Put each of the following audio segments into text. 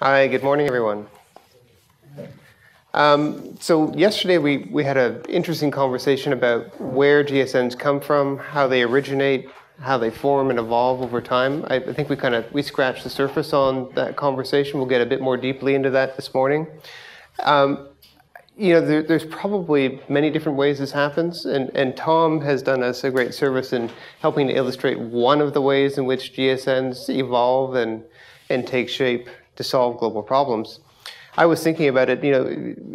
Hi, good morning, everyone. Um, so yesterday we, we had an interesting conversation about where GSNs come from, how they originate, how they form and evolve over time. I, I think we kind of we scratched the surface on that conversation. We'll get a bit more deeply into that this morning. Um, you know, there, there's probably many different ways this happens, and, and Tom has done us a great service in helping to illustrate one of the ways in which GSNs evolve and, and take shape to solve global problems. I was thinking about it, you know,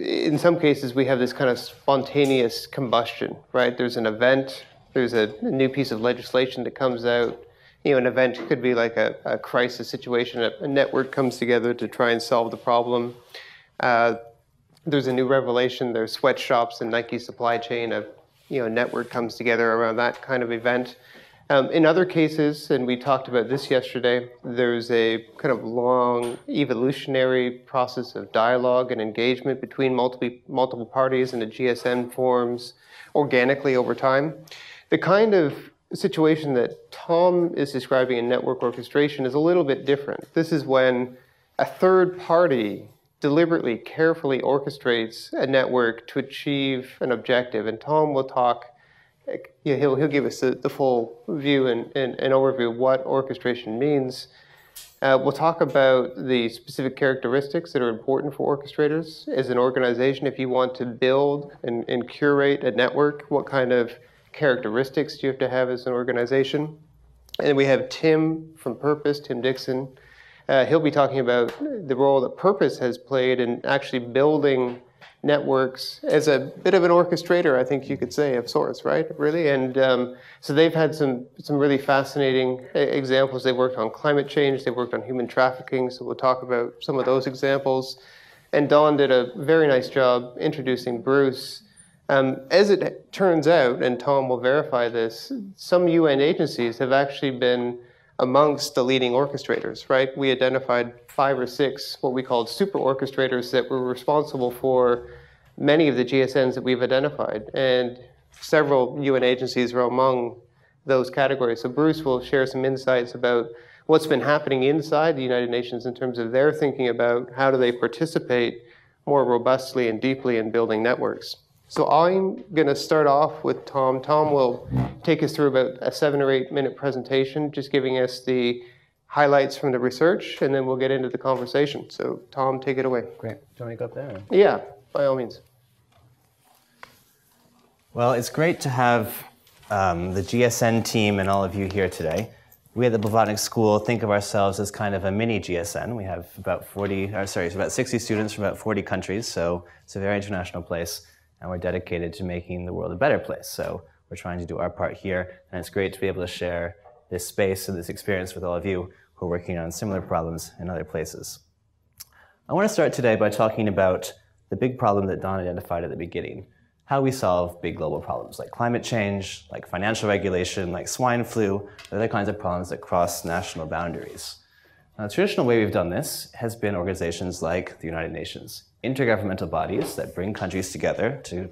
in some cases we have this kind of spontaneous combustion, right? There's an event, there's a new piece of legislation that comes out. You know, an event could be like a, a crisis situation, a, a, network comes together to try and solve the problem. Uh, there's a new revelation, there's sweatshops and Nike supply chain, a you know, network comes together around that kind of event. Um, in other cases, and we talked about this yesterday, there's a kind of long evolutionary process of dialogue and engagement between multiple, multiple parties, and the GSN forms organically over time. The kind of situation that Tom is describing in network orchestration is a little bit different. This is when a third party deliberately, carefully orchestrates a network to achieve an objective. And Tom will talk yeah, he'll, he'll give us the, the full view and, and, and, overview of what orchestration means. Uh, we'll talk about the specific characteristics that are important for orchestrators as an organization. If you want to build and, and curate a network, what kind of characteristics do you have to have as an organization? And we have Tim from Purpose, Tim Dixon. Uh, he'll be talking about the role that Purpose has played in actually building networks as a bit of an orchestrator, I think you could say, of sorts, right? Really, and um, so they've had some some really fascinating examples. They've worked on climate change. They've worked on human trafficking. So we'll talk about some of those examples. And Don did a very nice job introducing Bruce. Um, as it turns out, and Tom will verify this, some UN agencies have actually been amongst the leading orchestrators, right? We identified five or six what we called super orchestrators that were responsible for many of the GSNs that we've identified. And several UN agencies are among those categories. So Bruce will share some insights about what's been happening inside the United Nations in terms of their thinking about how do they participate more robustly and deeply in building networks. So I'm going to start off with Tom. Tom will take us through about a seven or eight minute presentation, just giving us the highlights from the research, and then we'll get into the conversation. So Tom, take it away. Great. Do you want to go up there? Yeah, by all means. Well, it's great to have um, the GSN team and all of you here today. We at the Blavatnik School think of ourselves as kind of a mini GSN. We have about 40, or sorry, it's about 60 students from about 40 countries, so it's a very international place and we're dedicated to making the world a better place. So we're trying to do our part here, and it's great to be able to share this space and this experience with all of you who are working on similar problems in other places. I want to start today by talking about the big problem that Don identified at the beginning, how we solve big global problems like climate change, like financial regulation, like swine flu, other kinds of problems that cross national boundaries. Now, the traditional way we've done this has been organizations like the United Nations, intergovernmental bodies that bring countries together to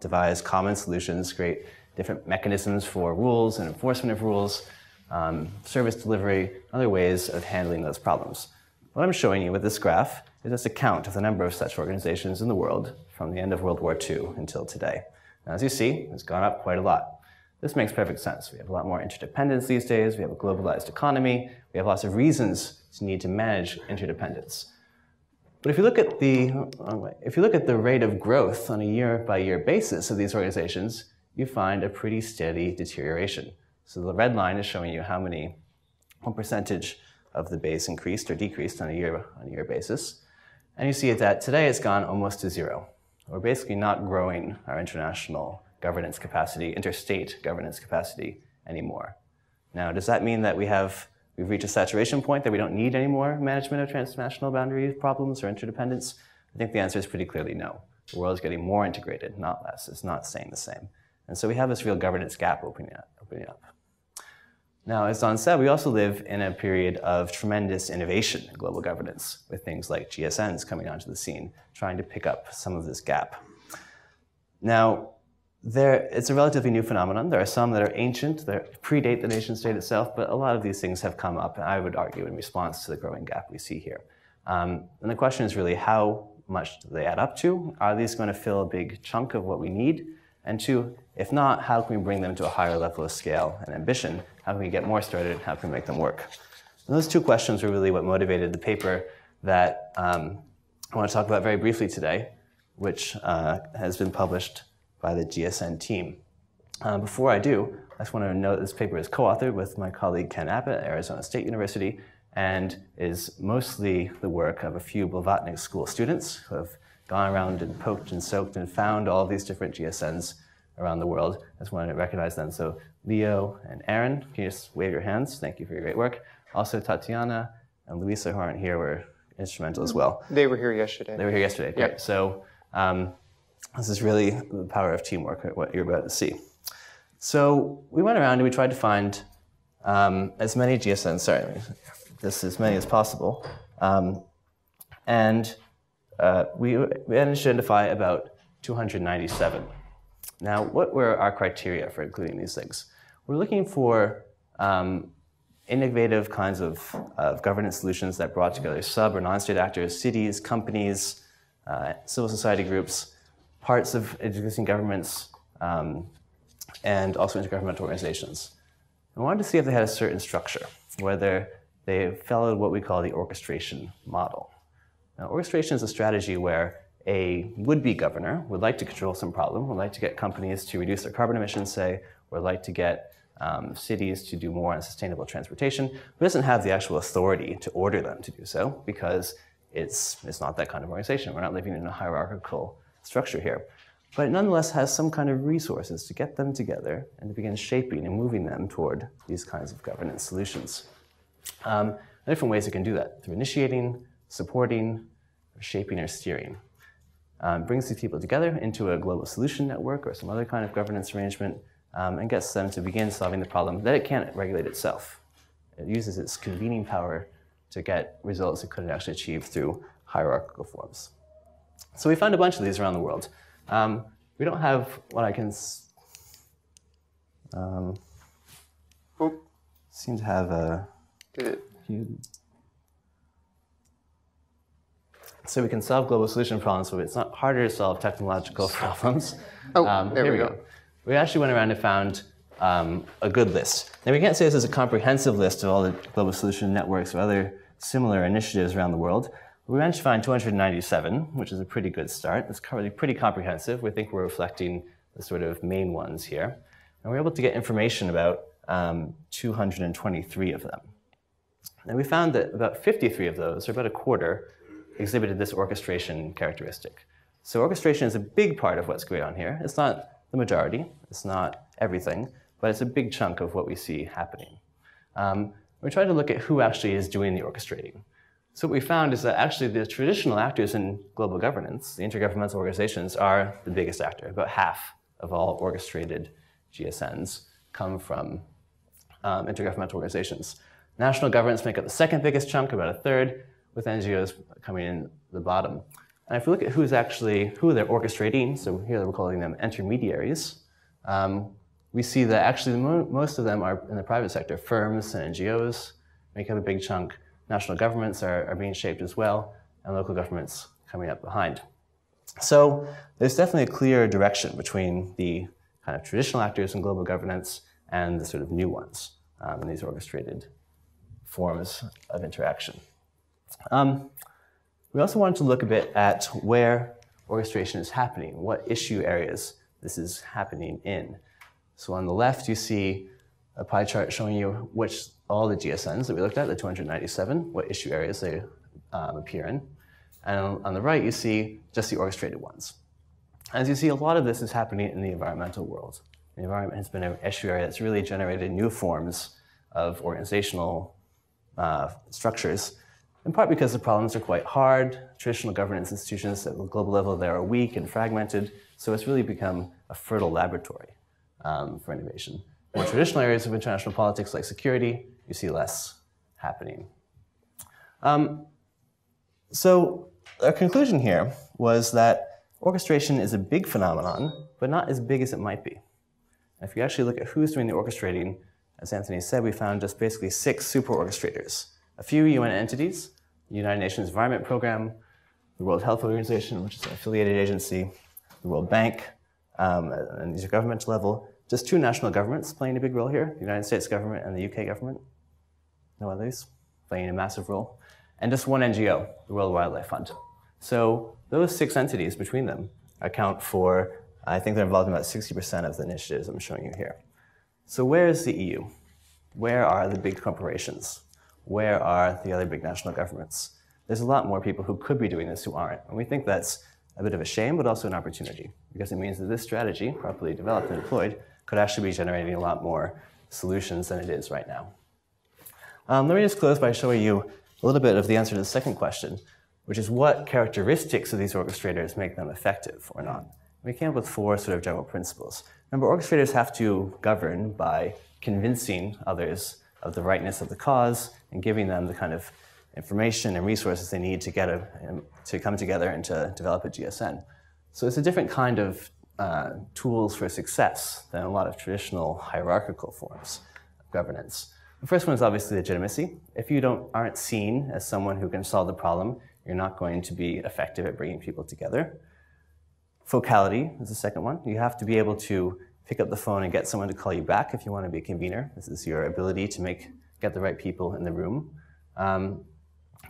devise common solutions, create different mechanisms for rules and enforcement of rules, um, service delivery, other ways of handling those problems. What I'm showing you with this graph is just a count of the number of such organizations in the world from the end of World War II until today. Now, as you see, it's gone up quite a lot. This makes perfect sense. We have a lot more interdependence these days. We have a globalized economy. We have lots of reasons to need to manage interdependence. But if you look at the oh, if you look at the rate of growth on a year by year basis of these organizations, you find a pretty steady deterioration. So the red line is showing you how many what percentage of the base increased or decreased on a year on a year basis. And you see that today it's gone almost to zero. We're basically not growing our international governance capacity, interstate governance capacity anymore. Now, does that mean that we have we've reached a saturation point that we don't need any more management of transnational boundary problems or interdependence? I think the answer is pretty clearly no. The world is getting more integrated, not less. It's not staying the same. And so we have this real governance gap opening up. Opening up. Now, as Don said, we also live in a period of tremendous innovation in global governance, with things like GSNs coming onto the scene, trying to pick up some of this gap. Now, there, it's a relatively new phenomenon. There are some that are ancient, that predate the nation state itself, but a lot of these things have come up, I would argue, in response to the growing gap we see here. Um, and the question is really how much do they add up to? Are these going to fill a big chunk of what we need? And two, if not, how can we bring them to a higher level of scale and ambition? How can we get more started? How can we make them work? And those two questions were really what motivated the paper that um, I want to talk about very briefly today, which uh, has been published by the GSN team. Uh, before I do, I just want to note this paper is co-authored with my colleague Ken Abbott at Arizona State University and is mostly the work of a few Blavatnik School students who have gone around and poked and soaked and found all these different GSNs around the world. I just wanted to recognize them. So Leo and Aaron, can you just wave your hands? Thank you for your great work. Also Tatiana and Luisa, who aren't here, were instrumental as well. They were here yesterday. They were here yesterday. Great. Yep. So um, this is really the power of teamwork, what you're about to see. So we went around and we tried to find um, as many GSNs, sorry, this as many as possible. Um, and uh, we, we managed to identify about 297. Now, what were our criteria for including these things? We're looking for um, innovative kinds of, of, governance solutions that brought together sub or non-state actors, cities, companies, uh, civil society groups, parts of existing governments, um, and also intergovernmental organizations. I wanted to see if they had a certain structure, whether they followed what we call the orchestration model. Now, orchestration is a strategy where a would-be governor would like to control some problem, would like to get companies to reduce their carbon emissions, say, would like to get um, cities to do more on sustainable transportation, but doesn't have the actual authority to order them to do so because it's, it's not that kind of organization. We're not living in a hierarchical structure here. But it nonetheless has some kind of resources to get them together and to begin shaping and moving them toward these kinds of governance solutions. Um, different ways it can do that through initiating, supporting, or shaping or steering. Um, brings these people together into a global solution network or some other kind of governance arrangement um, and gets them to begin solving the problem that it can't regulate itself. It uses its convening power to get results it couldn't actually achieve through hierarchical forms. So we found a bunch of these around the world. Um, we don't have what I can um, seem to have a few. So we can solve global solution problems, but it's not harder to solve technological problems. Oh, um, there we go. go. We actually went around and found um, a good list. Now we can't say this is a comprehensive list of all the global solution networks or other similar initiatives around the world. We managed to find 297, which is a pretty good start. It's pretty comprehensive. We think we're reflecting the sort of main ones here. And we're able to get information about um, 223 of them. And we found that about 53 of those, or about a quarter, exhibited this orchestration characteristic. So orchestration is a big part of what's going on here. It's not the majority, it's not everything, but it's a big chunk of what we see happening. Um, we tried to look at who actually is doing the orchestrating. So what we found is that actually the traditional actors in global governance, the intergovernmental organizations, are the biggest actor. About half of all orchestrated GSNs come from um, intergovernmental organizations. National governments make up the second biggest chunk, about a third, with NGOs coming in the bottom. And if we look at who's actually, who they're orchestrating, so here we're calling them intermediaries, um, we see that actually mo most of them are in the private sector. Firms and NGOs make up a big chunk national governments are, are being shaped as well, and local governments coming up behind. So there's definitely a clear direction between the kind of traditional actors in global governance and the sort of new ones um, in these orchestrated forms of interaction. Um, we also wanted to look a bit at where orchestration is happening, what issue areas this is happening in. So on the left, you see a pie chart showing you which all the GSNs that we looked at, the 297, what issue areas they um, appear in. And on the right, you see just the orchestrated ones. As you see, a lot of this is happening in the environmental world. The environment has been an issue area that's really generated new forms of organizational uh, structures, in part because the problems are quite hard. Traditional governance institutions at the global level, they are weak and fragmented, so it's really become a fertile laboratory um, for innovation. More traditional areas of international politics like security, you see less happening. Um, so our conclusion here was that orchestration is a big phenomenon, but not as big as it might be. If you actually look at who's doing the orchestrating, as Anthony said, we found just basically six super orchestrators. A few UN entities, the United Nations Environment Program, the World Health Organization, which is an affiliated agency, the World Bank, um, and these are government level. Just two national governments playing a big role here, the United States government and the UK government. No others playing a massive role. And just one NGO, the World Wildlife Fund. So those six entities between them account for, I think they're involved in about 60% of the initiatives I'm showing you here. So where is the EU? Where are the big corporations? Where are the other big national governments? There's a lot more people who could be doing this who aren't. And we think that's a bit of a shame, but also an opportunity, because it means that this strategy, properly developed and deployed, could actually be generating a lot more solutions than it is right now. Um, let me just close by showing you a little bit of the answer to the second question, which is what characteristics of these orchestrators make them effective or not. We came up with four sort of general principles. Remember, orchestrators have to govern by convincing others of the rightness of the cause and giving them the kind of information and resources they need to get a, to come together and to develop a GSN. So it's a different kind of uh, tools for success than a lot of traditional hierarchical forms of governance. The first one is obviously legitimacy. If you don't aren't seen as someone who can solve the problem, you're not going to be effective at bringing people together. Focality is the second one. You have to be able to pick up the phone and get someone to call you back if you want to be a convener. This is your ability to make get the right people in the room. Um,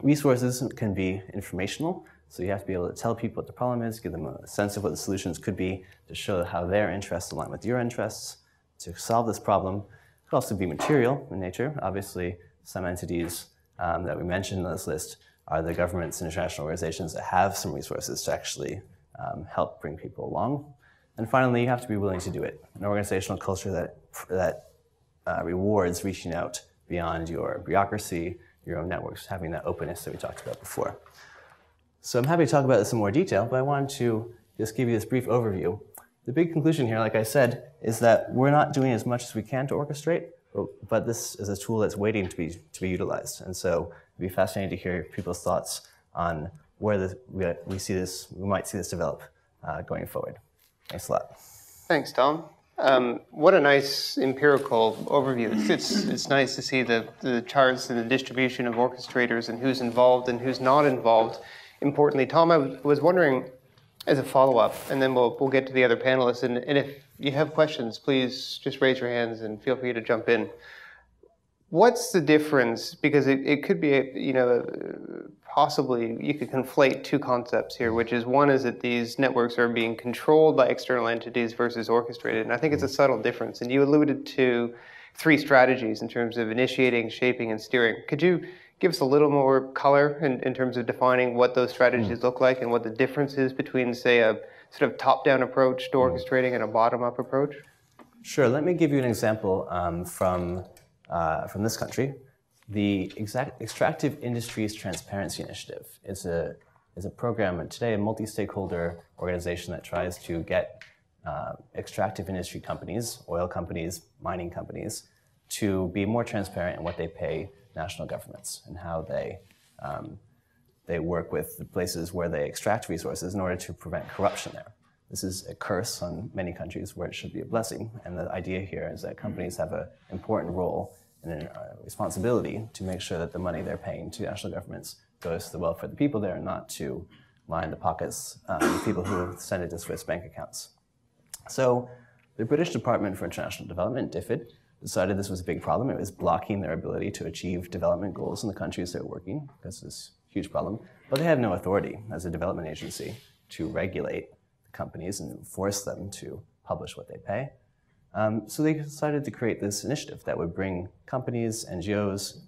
resources can be informational, so you have to be able to tell people what the problem is, give them a sense of what the solutions could be, to show how their interests align with your interests, to solve this problem. It could also be material in nature. Obviously, some entities um, that we mentioned in this list are the governments and international organizations that have some resources to actually um, help bring people along. And finally, you have to be willing to do it. An organizational culture that, that uh, rewards reaching out beyond your bureaucracy, your own networks, having that openness that we talked about before. So I'm happy to talk about this in more detail, but I wanted to just give you this brief overview. The big conclusion here, like I said, is that we're not doing as much as we can to orchestrate, but this is a tool that's waiting to be, to be utilized. And so it'd be fascinating to hear people's thoughts on where the, we, we see this, we might see this develop uh, going forward. Thanks a lot. Thanks, Tom. Um, what a nice empirical overview. It's, it's, it's, nice to see the, the charts and the distribution of orchestrators and who's involved and who's not involved. Importantly, Tom, I was wondering as a follow-up, and then we'll, we'll get to the other panelists, and, and if you have questions, please just raise your hands and feel free to jump in. What's the difference? Because it, it could be, you know, possibly you could conflate two concepts here, which is one is that these networks are being controlled by external entities versus orchestrated. And I think it's a subtle difference. And you alluded to three strategies in terms of initiating, shaping, and steering. Could you give us a little more color in, in terms of defining what those strategies mm. look like and what the difference is between, say, a sort of top-down approach to orchestrating and a bottom-up approach? Sure. Let me give you an example um, from uh, from this country. The exact, Extractive Industries Transparency Initiative is a, is a program, today a multi-stakeholder organization that tries to get uh, extractive industry companies, oil companies, mining companies, to be more transparent in what they pay national governments and how they, um, they work with the places where they extract resources in order to prevent corruption there. This is a curse on many countries where it should be a blessing. And the idea here is that companies have an important role and a responsibility to make sure that the money they're paying to national governments goes to the welfare of the people there, and not to line the pockets um, of people who send it to Swiss bank accounts. So the British Department for International Development, DFID, decided this was a big problem. It was blocking their ability to achieve development goals in the countries they're working, This is a huge problem. But they had no authority as a development agency to regulate the companies and force them to publish what they pay. Um, so they decided to create this initiative that would bring companies, NGOs,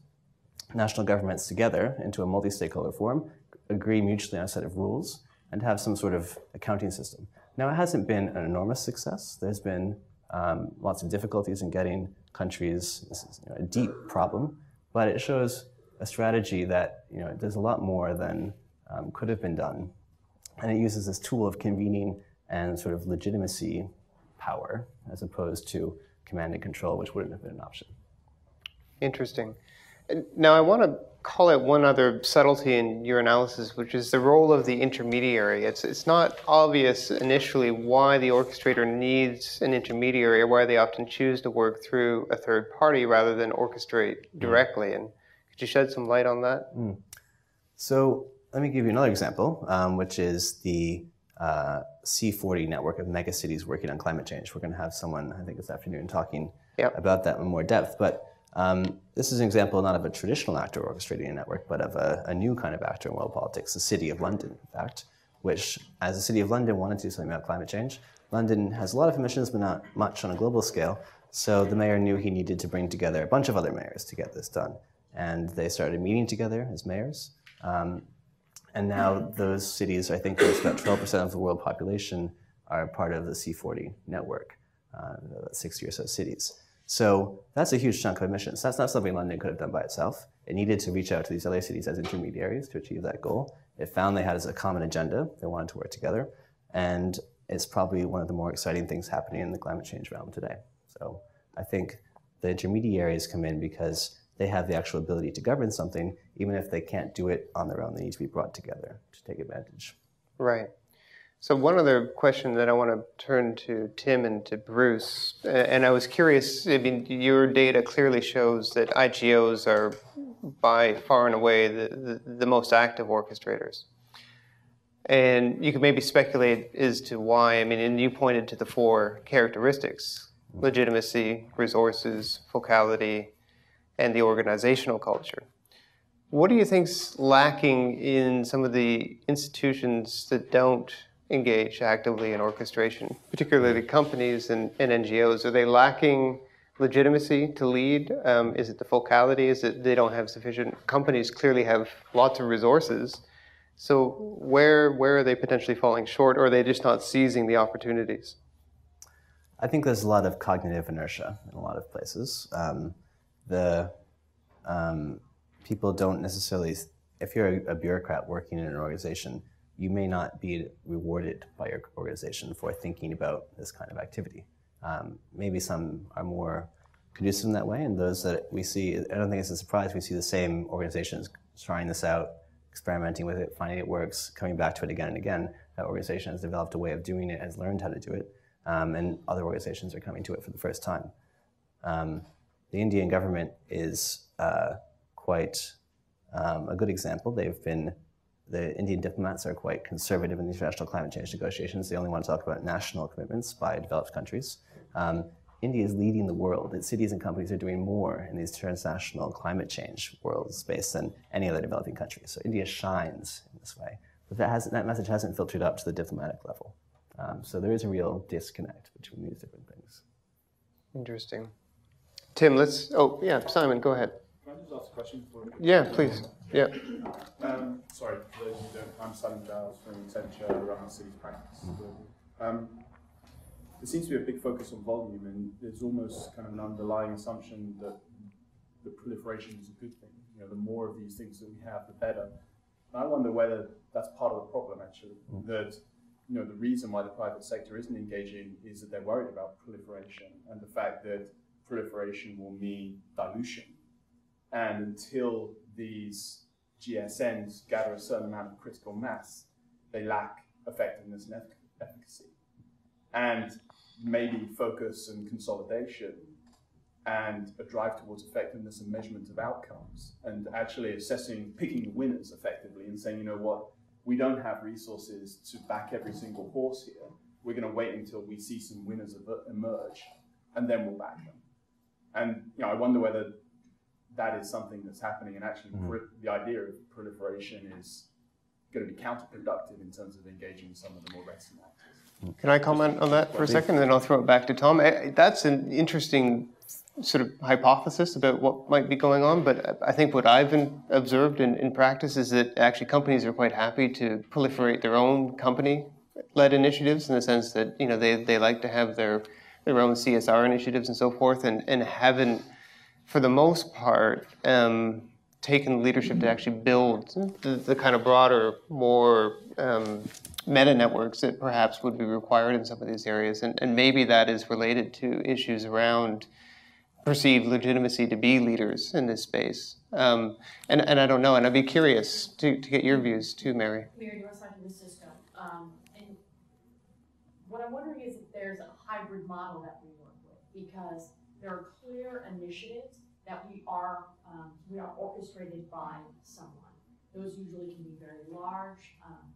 national governments together into a multi-stakeholder forum, agree mutually on a set of rules, and have some sort of accounting system. Now, it hasn't been an enormous success. There's been um, lots of difficulties in getting countries, this is you know, a deep problem, but it shows a strategy that you know, does a lot more than um, could have been done. And it uses this tool of convening and sort of legitimacy power as opposed to command and control, which wouldn't have been an option. Interesting. Now, I want to call out one other subtlety in your analysis, which is the role of the intermediary. It's, it's not obvious initially why the orchestrator needs an intermediary or why they often choose to work through a third party rather than orchestrate mm. directly. And could you shed some light on that? Mm. So let me give you another example, um, which is the uh, C40 network of megacities working on climate change. We're going to have someone, I think, this afternoon talking yep. about that in more depth. But um, this is an example not of a traditional actor orchestrating a network, but of a, a, new kind of actor in world politics, the City of London, in fact, which, as the City of London wanted to do something about climate change, London has a lot of emissions, but not much on a global scale. So the mayor knew he needed to bring together a bunch of other mayors to get this done. And they started meeting together as mayors. Um, and now those cities, I think it's about 12% of the world population, are part of the C40 network, uh, 60 or so cities. So that's a huge chunk of emissions. That's not something London could have done by itself. It needed to reach out to these other cities as intermediaries to achieve that goal. It found they had as a common agenda. They wanted to work together. And it's probably one of the more exciting things happening in the climate change realm today. So I think the intermediaries come in because they have the actual ability to govern something, even if they can't do it on their own. They need to be brought together to take advantage. Right. So one other question that I want to turn to Tim and to Bruce, and I was curious. I mean, your data clearly shows that IGOs are by far and away the, the, the most active orchestrators. And you could maybe speculate as to why. I mean, and you pointed to the four characteristics mm-hmm. legitimacy, resources, focality, and the organizational culture. What do you think's lacking in some of the institutions that don't engage actively in orchestration, particularly companies and, and NGOs? Are they lacking legitimacy to lead? Um, is it the focality? Is it they don't have sufficient? Companies clearly have lots of resources. So where where are they potentially falling short, or are they just not seizing the opportunities? I think there's a lot of cognitive inertia in a lot of places. Um, the um, people don't necessarily, if you're a, a, bureaucrat working in an organization, you may not be rewarded by your organization for thinking about this kind of activity. Um, maybe some are more conducive in that way, and those that we see, I don't think it's a surprise, we see the same organizations trying this out, experimenting with it, finding it works, coming back to it again and again. That organization has developed a way of doing it, has learned how to do it um, and other organizations are coming to it for the first time. Um, the Indian government is uh, quite um, a good example. They've been the Indian diplomats are quite conservative in the international climate change negotiations. They only want to talk about national commitments by developed countries. Um, India is leading the world. Its cities and companies are doing more in these transnational climate change world space than any other developing country. So India shines in this way. But that, has, that message hasn't filtered up to the diplomatic level. Um, so there is a real disconnect between these different things. Interesting. Tim, let's. Oh, yeah, Simon, go ahead. Can I just ask a question? For yeah, please. Yeah. Um, sorry, for those who don't, I'm Simon Giles from Accenture, around the city's practice. Um, there seems to be a big focus on volume, and there's almost kind of an underlying assumption that the proliferation is a good thing. You know, the more of these things that we have, the better. And I wonder whether that's part of the problem, actually, that you know, the reason why the private sector isn't engaging is that they're worried about proliferation and the fact that proliferation will mean dilution. And until these GSNs gather a certain amount of critical mass, they lack effectiveness and efficacy. And maybe focus and consolidation and a drive towards effectiveness and measurement of outcomes and actually assessing, picking the winners effectively and saying, you know what, we don't have resources to back every single horse here. We're going to wait until we see some winners emerge, and then we'll back them. And you know, I wonder whether that is something that's happening, and actually, mm-hmm. the idea of proliferation is going to be counterproductive in terms of engaging some of the more reticent actors. Can I comment on that for a second, and then I'll throw it back to Tom? That's an interesting sort of hypothesis about what might be going on, but I think what I've observed in, in practice is that actually companies are quite happy to proliferate their own company-led initiatives in the sense that you know they, they like to have their their own CSR initiatives and so forth, and, and haven't, for the most part, um, taken leadership to actually build the, the kind of broader, more um, meta networks that perhaps would be required in some of these areas, and, and maybe that is related to issues around perceived legitimacy to be leaders in this space. Um, and, and I don't know, and I'd be curious to, to get your views too, Mary. Mary from the. Um, and what I'm wondering is there's a hybrid model that we work with, because there are clear initiatives that we are um, we are orchestrated by someone. Those usually can be very large. Um,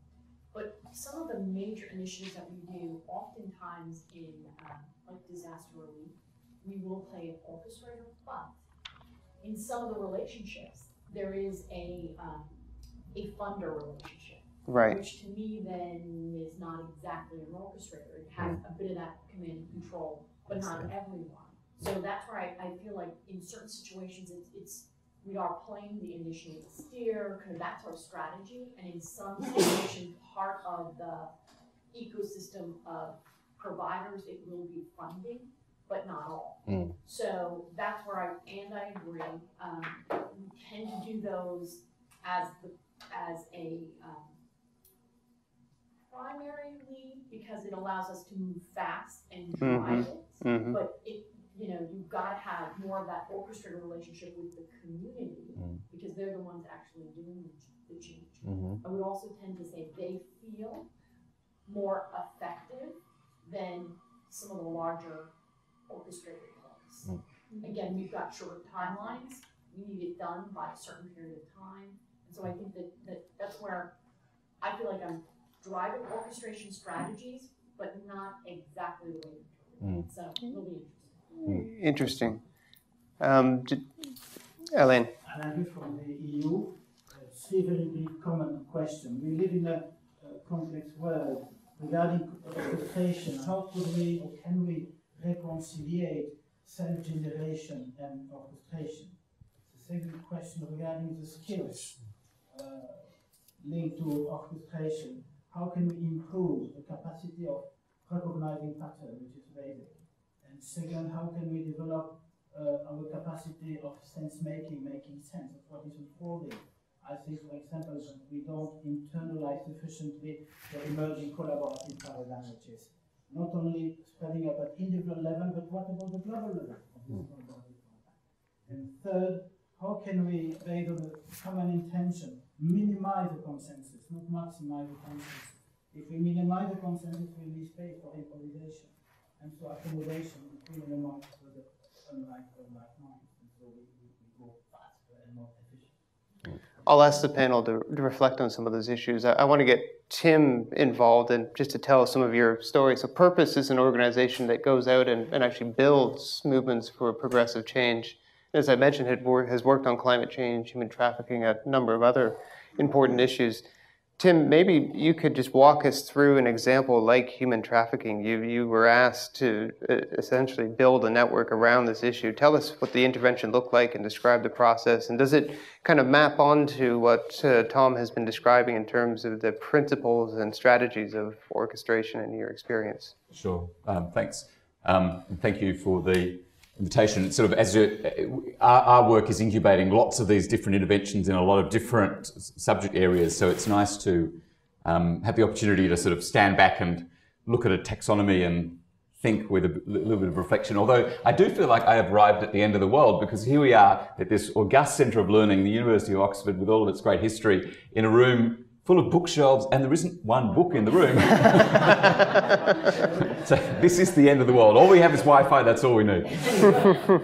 but some of the major initiatives that we do, oftentimes in um, like disaster relief, we will play an orchestrator, but in some of the relationships, there is a um, a funder relationship, Right. which to me then is not exactly an orchestrator. It has a bit of that command and control, but not everyone. So that's where I, I feel like in certain situations, it's, it's, we are playing the initiate steer, kind of that's our strategy. And in some situations, part of the ecosystem of providers, it will be funding, but not all. Mm. So that's where I, and I agree, um, we tend to do those as the, as a, um, primary lead because it allows us to move fast and drive it. hmm But it, you know, you've gotta have more of that orchestrated relationship with the community Mm. because they're the ones actually doing the the change. I would also tend to say they feel more effective than some of the larger orchestrated plans. Again, we've got short timelines, we need it done by a certain period of time. And so I think that, that that's where I feel like I'm driving orchestration strategies, but not exactly the way you're doing it. So it'll be interesting. Interesting. Um, did, Elaine. Alain Ruff from the EU. Uh, Three very brief common question. We live in a uh, complex world. Regarding orchestration, how could we or can we reconciliate self-generation and orchestration? The second question regarding the skills uh, linked to orchestration, how can we improve the capacity of recognizing pattern, which is basic? And second, how can we develop uh, our capacity of sense making, making sense of what is unfolding. I think, for example, we don't internalize sufficiently the emerging collaborative paradigm, which is not only spreading up at individual level, but what about the global level of this collaborative paradigm? And third, how can we, based on a common intention, minimize the consensus, not maximize the consensus? If we minimize the consensus, we leave space for improvisation and so accommodation between and among the unlike unlike minds, and so we, we, go faster and more efficient. I'll ask the panel to, to reflect on some of those issues. I, I want to get Tim involved and just to tell some of your stories. So, Purpose is an organization that goes out and, and actually builds movements for progressive change. As I mentioned, had has worked on climate change, human trafficking, a number of other important issues. Tim, maybe you could just walk us through an example like human trafficking. You, you were asked to uh, essentially build a network around this issue. Tell us what the intervention looked like and describe the process. And does it kind of map onto what uh, Tom has been describing in terms of the principles and strategies of orchestration and your experience? Sure. Um, thanks. Um, thank you for the invitation. Sort of as you, our, our work is incubating lots of these different interventions in a lot of different subject areas. So it's nice to um, have the opportunity to sort of stand back and look at a taxonomy and think with a little bit of reflection. Although I do feel like I have arrived at the end of the world because here we are at this august centre of learning, the University of Oxford, with all of its great history, in a room full of bookshelves, and there isn't one book in the room. so this is the end of the world. All we have is Wi-Fi. That's all we need.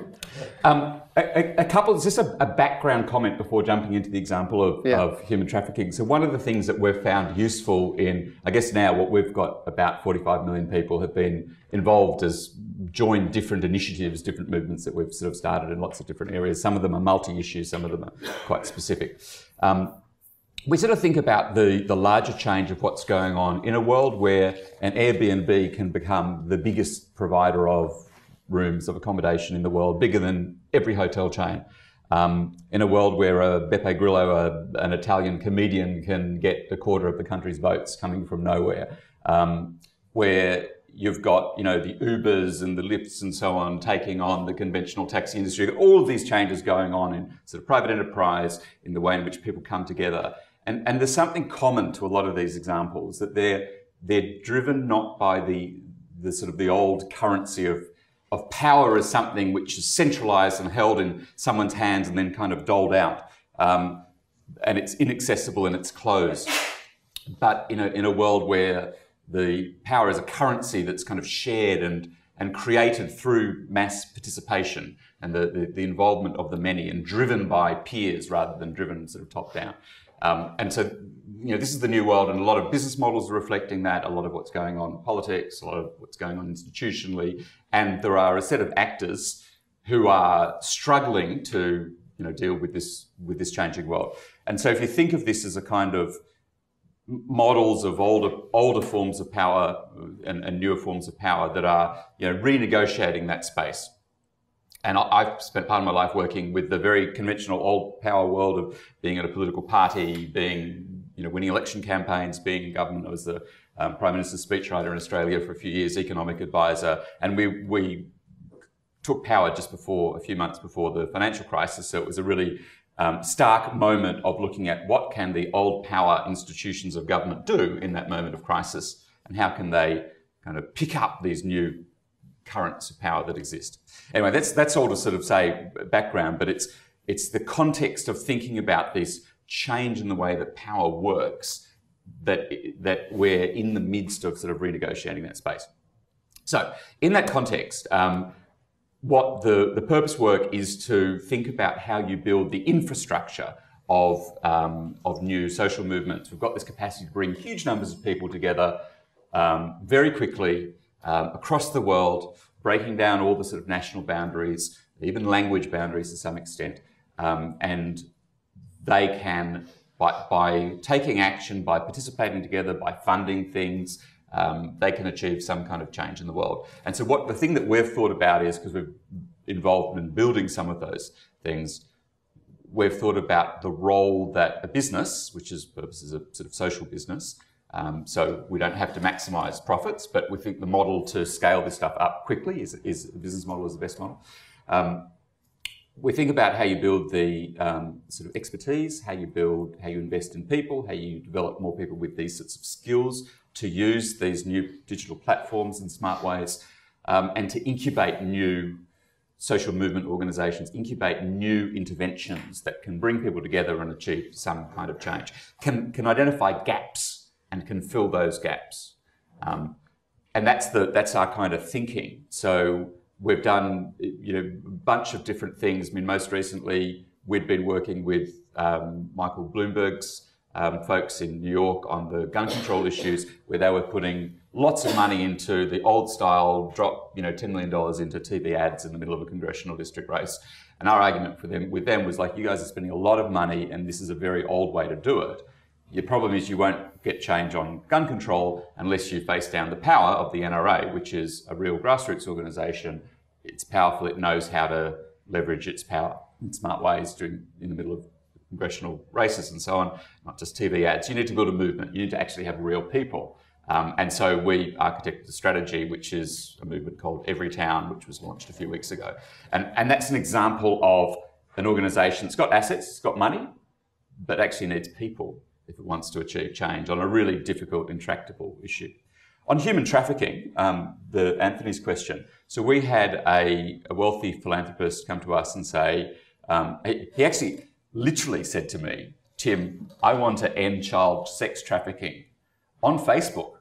Um, a, a- couple, just a, a background comment before jumping into the example of, Yeah. of human trafficking. So one of the things that we've found useful in, I guess now what we've got about 45 million people have been involved as joined different initiatives, different movements that we've sort of started in lots of different areas. Some of them are multi-issue, some of them are quite specific. Um, we sort of think about the, the larger change of what's going on in a world where an Airbnb can become the biggest provider of rooms of accommodation in the world, bigger than every hotel chain. Um, in a world where a Beppe Grillo, a, an Italian comedian, can get a quarter of the country's votes coming from nowhere, um, where you've got you know the Ubers and the Lyfts and so on taking on the conventional taxi industry. All of these changes going on in sort of private enterprise, in the way in which people come together, and and there's something common to a lot of these examples that they're they're driven not by the the sort of the old currency of of power as something which is centralized and held in someone's hands and then kind of doled out. Um, and it's inaccessible and it's closed. But in a, in a world where the power is a currency that's kind of shared and, and created through mass participation and the, the, the involvement of the many and driven by peers rather than driven sort of top down. Um, and so, you know, this is the new world, and a lot of business models are reflecting that. A lot of what's going on in politics, a lot of what's going on institutionally, and there are a set of actors who are struggling to, you know, deal with this with this changing world. And so, if you think of this as a kind of models of older older forms of power and, and newer forms of power that are, you know, renegotiating that space and I've spent part of my life working with the very conventional old power world of being at a political party, being, you know, winning election campaigns, being in government. I was the um, Prime Minister's speechwriter in Australia for a few years, economic advisor, and we, we took power just before, a few months before the financial crisis. So it was a really um, stark moment of looking at what can the old power institutions of government do in that moment of crisis, and how can they kind of pick up these new currents of power that exist. Anyway, that's that's all to sort of say background, but it's it's the context of thinking about this change in the way that power works that that we're in the midst of sort of renegotiating that space. So, in that context, um, what the, the purpose work is to think about how you build the infrastructure of, um, of new social movements. We've got this capacity to bring huge numbers of people together um, very quickly um, across the world, breaking down all the sort of national boundaries, even language boundaries to some extent. Um, and they can, by, by, taking action, by participating together, by funding things, um, they can achieve some kind of change in the world. And so, what the thing that we've thought about is because we're involved in building some of those things, we've thought about the role that a business, which is purpose is a sort of social business, um, so we don't have to maximize profits, but we think the model to scale this stuff up quickly is, is business model is the best model. Um, we think about how you build the um, sort of expertise, how you build, how you invest in people, how you develop more people with these sorts of skills to use these new digital platforms in smart ways, um, and to incubate new social movement organisations, incubate new interventions that can bring people together and achieve some kind of change, can, can identify gaps and can fill those gaps. Um, and that's the that's our kind of thinking. So we've done you know a bunch of different things. I mean, most recently we'd been working with um, Michael Bloomberg's um, folks in New York on the gun control issues, where they were putting lots of money into the old style drop, you know, $10 million into TV ads in the middle of a congressional district race. And our argument for them with them was like, you guys are spending a lot of money and this is a very old way to do it. Your problem is you won't get change on gun control unless you face down the power of the NRA, which is a real grassroots organisation. It's powerful. It knows how to leverage its power in smart ways during in the middle of congressional races and so on, not just TV ads. You need to build a movement. You need to actually have real people. Um, and so we architected a strategy, which is a movement called Everytown, which was launched a few weeks ago. And, and that's an example of an organisation that's got assets, it's got money, but actually needs people if it wants to achieve change on a really difficult, intractable issue. On human trafficking, um, the Anthony's question. So we had a, a, wealthy philanthropist come to us and say, um, he, he actually literally said to me, Tim, I want to end child sex trafficking on Facebook.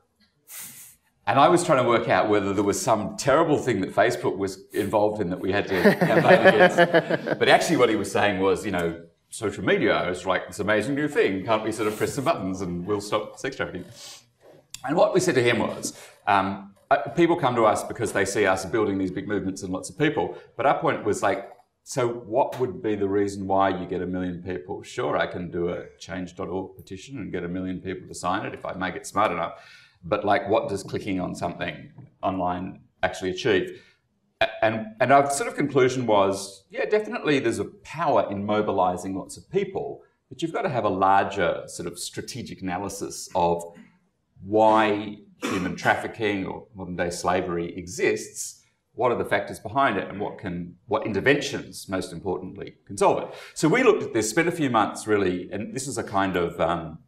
And I was trying to work out whether there was some terrible thing that Facebook was involved in that we had to campaign against. But actually, what he was saying was, you know, social media is like this amazing new thing. Can't we sort of press some buttons and we'll stop sex trafficking? And what we said to him was, um, uh, people come to us because they see us building these big movements and lots of people. But our point was like, so what would be the reason why you get a million people? Sure, I can do a change.org petition and get a million people to sign it if I make it smart enough. But like, what does clicking on something online actually achieve? And, and our sort of conclusion was, yeah, definitely there's a power in mobilizing lots of people, but you've got to have a larger sort of strategic analysis of why human trafficking or modern day slavery exists, what are the factors behind it, and what can what interventions, most importantly, can solve it. So we looked at this, spent a few months really, and this is a kind of um,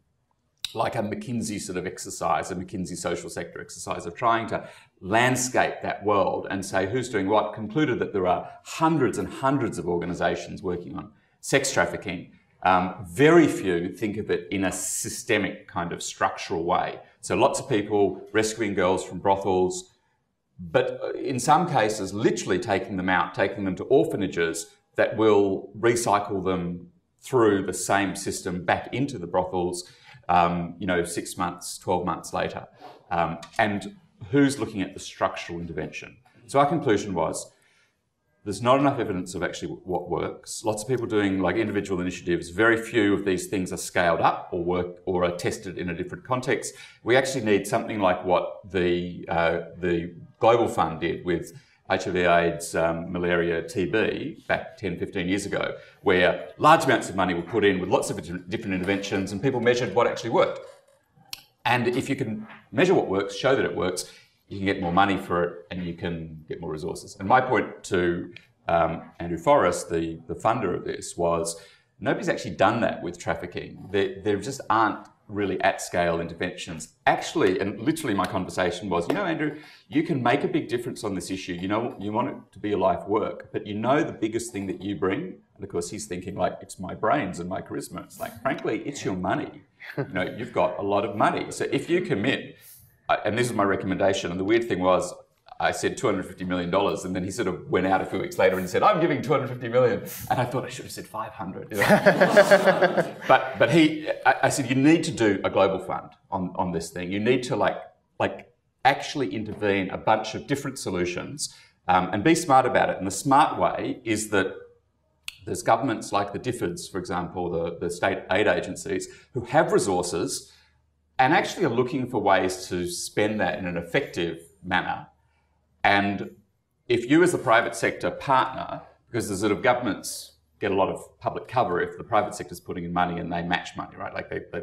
like a McKinsey sort of exercise, a McKinsey social sector exercise of trying to landscape that world and say who's doing what, concluded that there are hundreds and hundreds of organizations working on sex trafficking. Um, very few think of it in a systemic kind of structural way. So lots of people rescuing girls from brothels, but uh, in some cases, literally taking them out, taking them to orphanages that will recycle them through the same system back into the brothels, um, you know, six months, 12 months later. Um, and who's looking at the structural intervention? So our conclusion was there's not enough evidence of actually what works. Lots of people doing like individual initiatives. Very few of these things are scaled up or work or are tested in a different context. We actually need something like what the uh, the Global Fund did with HIV, AIDS, um, malaria, TB back 10, 15 years ago, where large amounts of money were put in with lots of different interventions and people measured what actually worked. And if you can measure what works, show that it works, you can get more money for it and you can get more resources. And my point to um, Andrew Forrest, the, the funder of this, was nobody's actually done that with trafficking. There, there just aren't really at scale interventions. Actually, and literally my conversation was, you know, Andrew, you can make a big difference on this issue. You know, you want it to be a life work, but you know the biggest thing that you bring, and of course he's thinking like, it's my brains and my charisma. It's like, frankly, it's your money. You know, you've got a lot of money. So if you commit and this is my recommendation. And the weird thing was, I said $250 million, and then he sort of went out a few weeks later and said, I'm giving 250 million. And I thought I should have said 500. You know? but but he, I, I, said, you need to do a global fund on, on this thing. You need to like, like actually intervene a bunch of different solutions um, and be smart about it. And the smart way is that there's governments like the DFIDs, for example, the, the state aid agencies, who have resources and actually are looking for ways to spend that in an effective manner. And if you as the private sector partner, because the sort of governments get a lot of public cover if the private sector is putting in money and they match money, right? Like they, they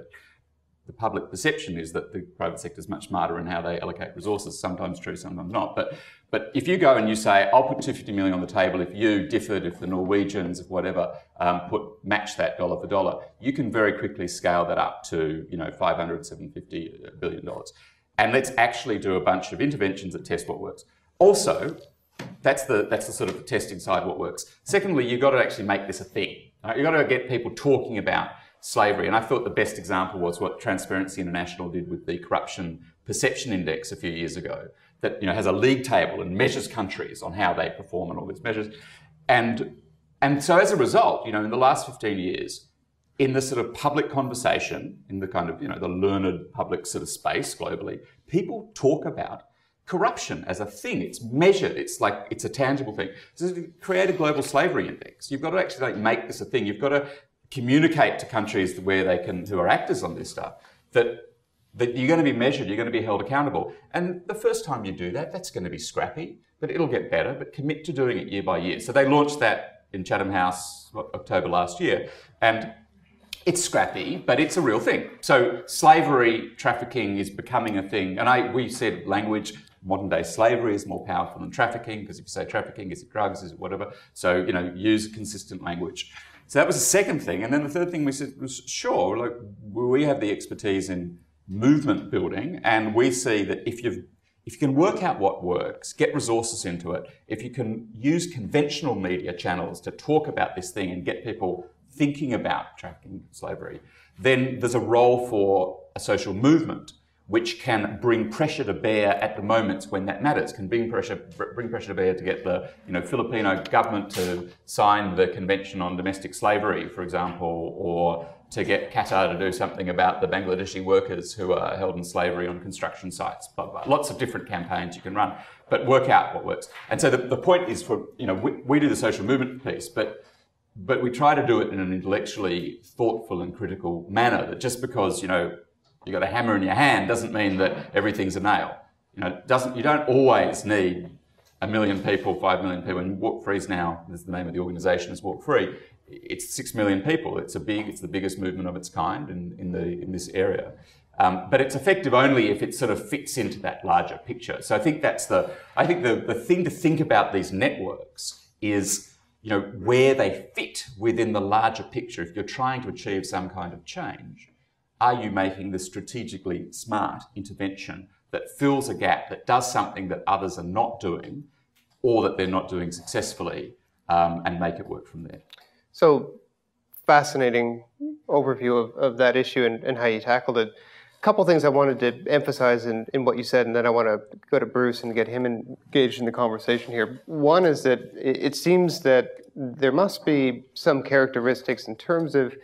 the public perception is that the private sector is much smarter in how they allocate resources. Sometimes true, sometimes not. But but if you go and you say, I'll put 250 million on the table if you differed, if the Norwegians, if whatever, um, put match that dollar for dollar, you can very quickly scale that up to you know 500, 750 billion dollars. And let's actually do a bunch of interventions that test what works. Also, that's the that's the sort of testing side what works. Secondly, you've got to actually make this a thing. Right? You've got to get people talking about slavery. And I thought the best example was what Transparency International did with the Corruption Perception Index a few years ago, that you know has a league table and measures countries on how they perform and all these measures. And and so as a result, you know, in the last 15 years, in the sort of public conversation, in the kind of, you know, the learned public sort of space globally, people talk about corruption as a thing. It's measured. It's like it's a tangible thing. So to create a global slavery index, you've got to actually like make this a thing. You've got to communicate to countries where they can, who are actors on this stuff, that that you're going to be measured, you're going to be held accountable. And the first time you do that, that's going to be scrappy, but it'll get better, but commit to doing it year by year. So they launched that in Chatham House October last year. And it's scrappy, but it's a real thing. So slavery, trafficking is becoming a thing. And I, we said language, modern day slavery is more powerful than trafficking, because if you say trafficking, is it drugs, is it whatever? So, you know, use consistent language. So that was the second thing. And then the third thing we said was, sure, like we have the expertise in movement building, and we see that if you've if you can work out what works, get resources into it, if you can use conventional media channels to talk about this thing and get people thinking about trafficking slavery, then there's a role for a social movement which can bring pressure to bear at the moments when that matters, can bring pressure, bring pressure to bear to get the you know, Filipino government to sign the Convention on Domestic Slavery, for example, or to get Qatar to do something about the Bangladeshi workers who are held in slavery on construction sites. Blah, blah. Lots of different campaigns you can run, but work out what works. And so the, the point is for, you know, we, we do the social movement piece, but but we try to do it in an intellectually thoughtful and critical manner that just because, you know, you got a hammer in your hand doesn't mean that everything's a nail. You know, doesn't you don't always need a million people, five million people. And Walk Free's now is the name of the organisation is Walk Free. It's six million people. It's a big, it's the biggest movement of its kind in, in the in this area. Um, but it's effective only if it sort of fits into that larger picture. So I think that's the I think the, the thing to think about these networks is you know where they fit within the larger picture. If you're trying to achieve some kind of change, are you making the strategically smart intervention that fills a gap, that does something that others are not doing, or that they're not doing successfully, um, and make it work from there? So, fascinating overview of, of that issue and, and how you tackled it. A couple things I wanted to emphasize in, in what you said, and then I want to go to Bruce and get him engaged in the conversation here. One is that it, it seems that there must be some characteristics in terms of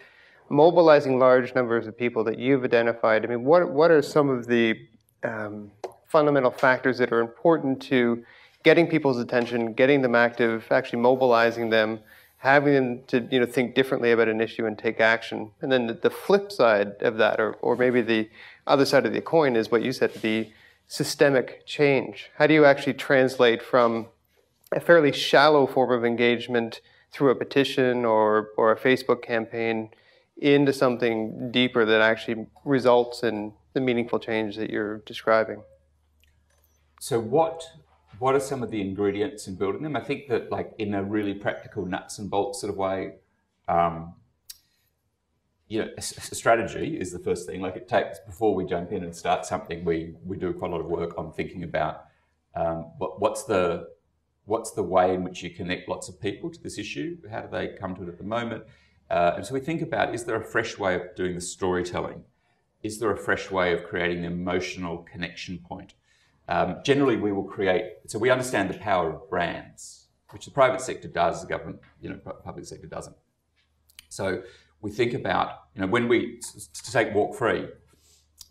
mobilizing large numbers of people that you've identified. I mean, what what are some of the um, fundamental factors that are important to getting people's attention, getting them active, actually mobilizing them, having them to you know think differently about an issue and take action. And then the, the flip side of that, or or maybe the other side of the coin, is what you said, the systemic change. How do you actually translate from a fairly shallow form of engagement through a petition or or a Facebook campaign into something deeper that actually results in the meaningful change that you're describing? So what what are some of the ingredients in building them? I think that like in a really practical nuts and bolts sort of way, um, you know, a, strategy is the first thing. Like it takes before we jump in and start something, we we do quite a lot of work on thinking about um, what, what's the what's the way in which you connect lots of people to this issue? How do they come to it at the moment? Uh, and so we think about is there a fresh way of doing the storytelling? Is there a fresh way of creating the emotional connection point? Um, generally, we will create, so we understand the power of brands, which the private sector does, the government, you know, public sector doesn't. So we think about, you know, when we, to take Walk Free,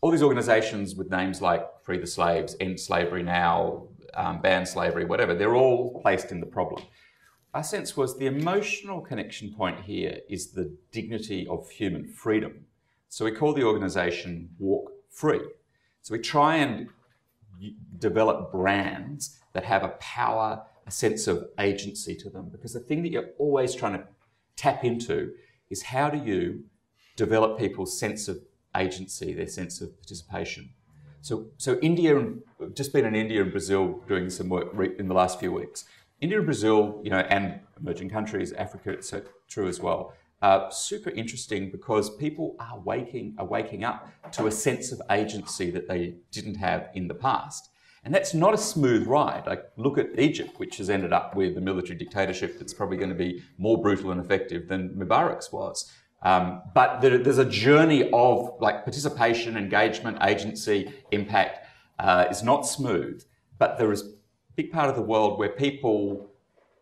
all these organizations with names like Free the Slaves, End Slavery Now, um, Ban Slavery, whatever, they're all placed in the problem. Our sense was the emotional connection point here is the dignity of human freedom. So we call the organization Walk Free. So we try and develop brands that have a power, a sense of agency to them. Because the thing that you're always trying to tap into is how do you develop people's sense of agency, their sense of participation. So, so India, and just been in India and Brazil doing some work in the last few weeks. India and Brazil, you know, and emerging countries, Africa, it's true as well. Uh, super interesting because people are waking are waking up to a sense of agency that they didn't have in the past. And that's not a smooth ride. Like look at Egypt, which has ended up with a military dictatorship that's probably going to be more brutal and effective than Mubarak's was. Um, but there, there's a journey of like participation, engagement, agency, impact. Uh, is not smooth, but there is big part of the world where people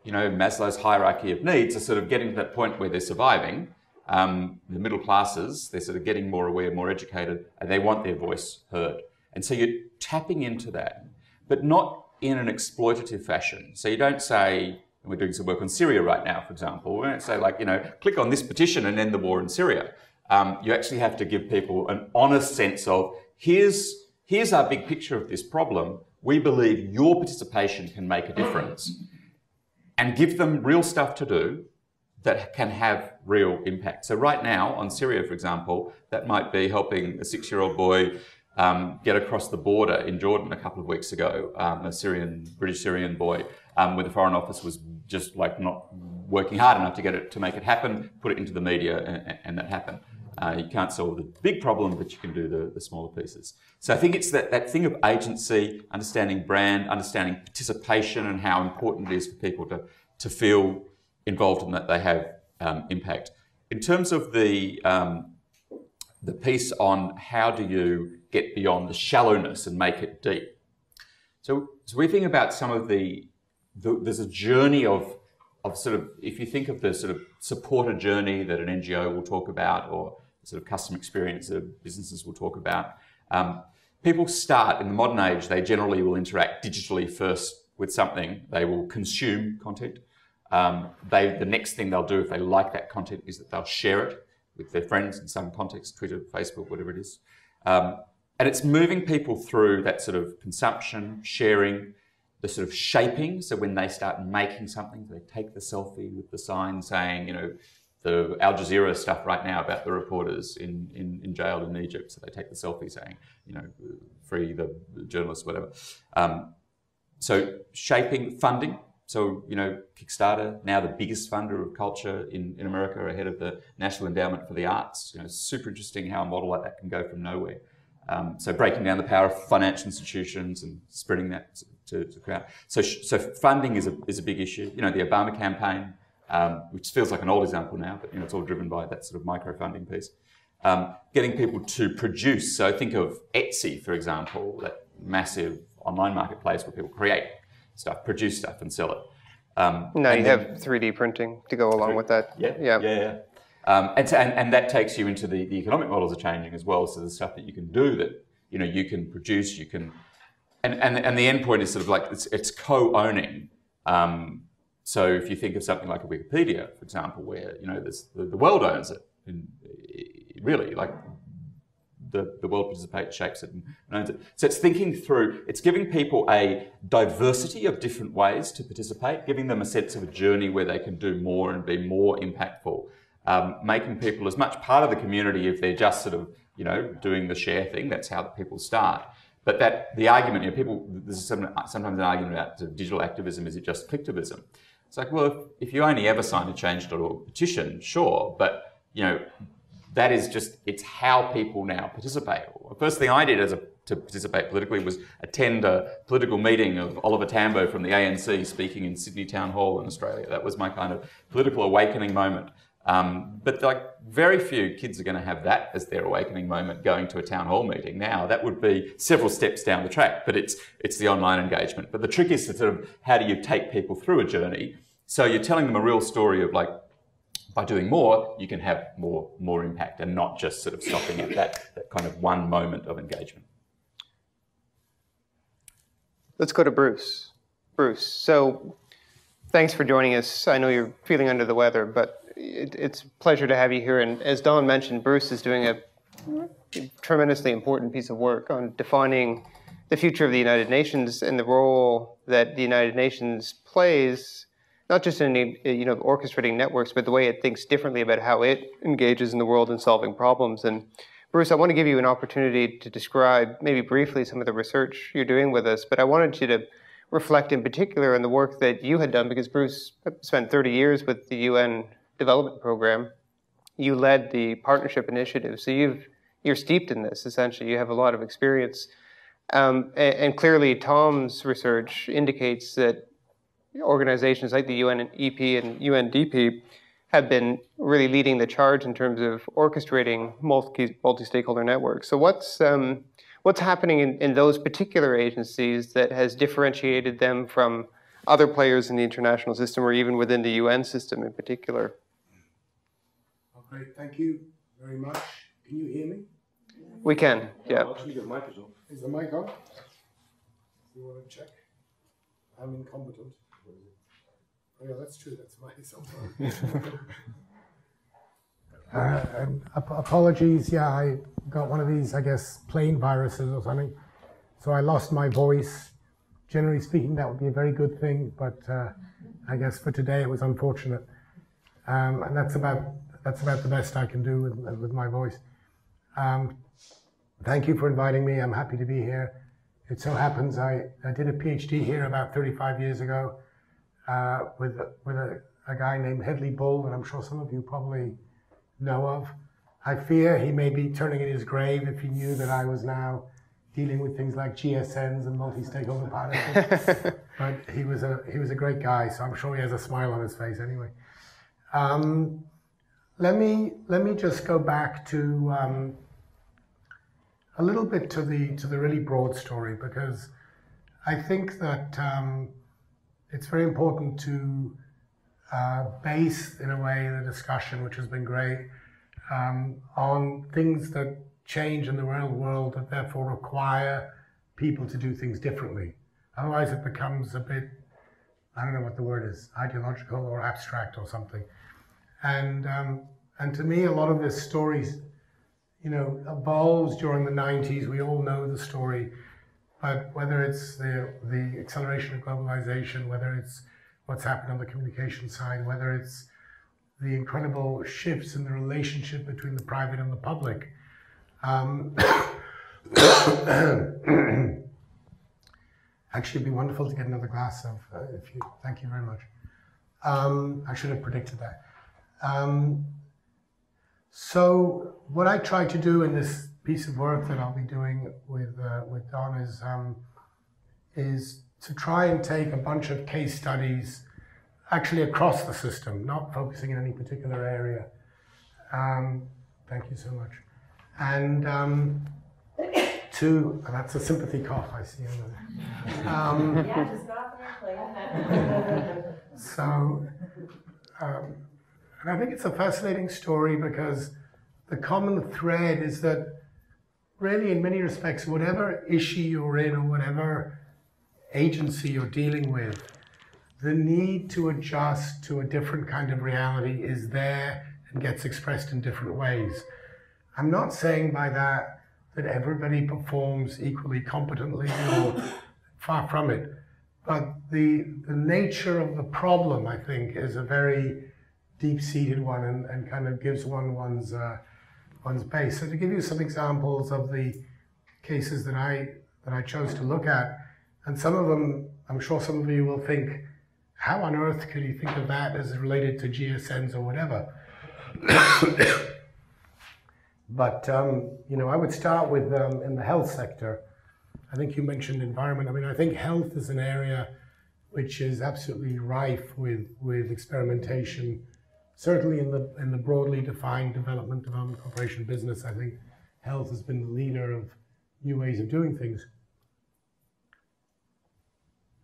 you know, Maslow's hierarchy of needs are sort of getting to that point where they're surviving. Um, the middle classes, they're sort of getting more aware, more educated, and they want their voice heard. And so you're tapping into that, but not in an exploitative fashion. So you don't say, and we're doing some work on Syria right now, for example, we don't say like, you know, click on this petition and end the war in Syria. Um, you actually have to give people an honest sense of, here's, here's our big picture of this problem. We believe your participation can make a difference and give them real stuff to do that can have real impact. So right now on Syria, for example, that might be helping a six-year-old boy um, get across the border in Jordan a couple of weeks ago, um, a Syrian, British Syrian boy, um, where the Foreign Office was just like not working hard enough to get it to make it happen, put it into the media, and, and that happened. Uh, you can't solve the big problem, but you can do the, the smaller pieces. So I think it's that, that thing of agency, understanding brand, understanding participation and how important it is for people to, to feel involved and that they have um, impact. In terms of the, um, the piece on how do you get beyond the shallowness and make it deep. So, so we think about some of the, the there's a journey of of sort of, if you think of the sort of supporter journey that an NGO will talk about or sort of customer experience that businesses will talk about. Um, people start in the modern age, they generally will interact digitally first with something. They will consume content. Um, they, the next thing they'll do if they like that content is that they'll share it with their friends in some context, Twitter, Facebook, whatever it is. Um, and it's moving people through that sort of consumption, sharing, the sort of shaping. So when they start making something, they take the selfie with the sign saying, you know, the Al Jazeera stuff right now about the reporters in, in, in jail in Egypt. So they take the selfie saying, you know, free the, journalists, whatever. Um, so shaping funding. So, you know, Kickstarter, now the biggest funder of culture in, in America ahead of the National Endowment for the Arts. You know, super interesting how a model like that can go from nowhere. Um, so breaking down the power of financial institutions and spreading that to, to the crowd. So, so funding is a, is a big issue. You know, the Obama campaign, um, which feels like an old example now, but you know, it's all driven by that sort of micro funding piece. Um, getting people to produce. So think of Etsy, for example, that massive online marketplace where people create stuff, produce stuff, and sell it. Um, Now and you then- have 3D printing to go along with that. yeah, Yeah. yeah, yeah. Um, and, and and that takes you into the, the economic models are changing as well. So the stuff that you can do that you know you can produce, you can, and and and the end point is sort of like it's, it's co-owning. Um, so if you think of something like a Wikipedia, for example, where you know the, the world owns it, and really like the, the world participates, shapes it, and owns it. So it's thinking through, it's giving people a diversity of different ways to participate, giving them a sense of a journey where they can do more and be more impactful, um, making people as much part of the community if they're just sort of, you know, doing the share thing. That's how people start. But that the argument, you know, people, there's some, sometimes an argument about digital activism, is it just clicktivism? It's like, well, if, if you only ever sign a change.org petition, sure, but, you know, that is just it's how people now participate. The first thing I did as a to participate politically was attend a political meeting of Oliver Tambo from the ANC speaking in Sydney Town Hall in Australia. That was my kind of political awakening moment. Um, but like very few kids are going to have that as their awakening moment going to a town hall meeting now. That would be several steps down the track, but it's it's the online engagement. But the trick is to sort of how do you take people through a journey? So you're telling them a real story of like by doing more, you can have more more impact and not just sort of stopping at that, that kind of one moment of engagement. Let's go to Bruce. Bruce, so thanks for joining us. I know you're feeling under the weather, but it, it's a pleasure to have you here. And as Don mentioned, Bruce is doing a tremendously important piece of work on defining the future of the United Nations and the role that the United Nations plays, not just in you know orchestrating networks, but the way it thinks differently about how it engages in the world and solving problems. And Bruce, I want to give you an opportunity to describe, maybe briefly, some of the research you're doing with us. But I wanted you to reflect in particular on the work that you had done, because Bruce spent 30 years with the UN Development Program. You led the partnership initiative, so you've you're steeped in this. Essentially, you have a lot of experience. Um, and, and, clearly, Tom's research indicates that organizations like the UNEP and UNDP have been really leading the charge in terms of orchestrating multi, multi-stakeholder networks. So what's um, what's happening in, in those particular agencies that has differentiated them from other players in the international system or even within the UN system in particular? Okay, thank you very much. Can you hear me? We can, yeah. Actually, the mic is off. Is the mic on? You want to check? I'm incompetent. Oh yeah, that's true. That's my sometimes. uh, and ap- apologies. Yeah, I got one of these, I guess, plane viruses or something. So I lost my voice. Generally speaking, that would be a very good thing, but uh, I guess for today it was unfortunate. Um, and that's about that's about the best I can do with, with my voice. Um, thank you for inviting me. I'm happy to be here. It so happens I, I did a PhD here about 35 years ago uh, with, with a, a, guy named Hedley Bull, and I'm sure some of you probably know of. I fear he may be turning in his grave if he knew that I was now dealing with things like GSNs and multi-stakeholder partnerships. but he was a he was a great guy, so I'm sure he has a smile on his face anyway. Um, let me let me just go back to um, a little bit to the to the really broad story because I think that um, it's very important to uh, base in a way the discussion, which has been great, um, on things that change in the real world that therefore require people to do things differently. Otherwise, it becomes a bit I don't know what the word is ideological or abstract or something. And um, and to me, a lot of this story, you know, evolves during the 90s. We all know the story. But whether it's the, the acceleration of globalization, whether it's what's happened on the communication side, whether it's the incredible shifts in the relationship between the private and the public. Um, actually, it'd be wonderful to get another glass of, uh, if you, thank you very much. Um, I should have predicted that. Um, so what I try to do in this piece of work that I'll be doing with uh, with Don is um, is to try and take a bunch of case studies, actually across the system, not focusing in any particular area. Um, thank you so much. And um, to that's a sympathy cough I see. Um, Yeah, just. So, um, and I think it's a fascinating story because the common thread is that really, in many respects, whatever issue you're in or whatever agency you're dealing with, the need to adjust to a different kind of reality is there and gets expressed in different ways. I'm not saying by that that everybody performs equally competently or far from it. But the, the nature of the problem, I think, is a very deep-seated one and, and kind of gives one one's, uh, one's base. So to give you some examples of the cases that I, that I chose to look at, and some of them, I'm sure some of you will think, how on earth could you think of that as related to GSNs or whatever? but, um, you know, I would start with um, in the health sector. I think you mentioned environment. I mean, I think health is an area which is absolutely rife with, with experimentation. Certainly in the, in the broadly defined development, development, cooperation business, I think health has been the leader of new ways of doing things.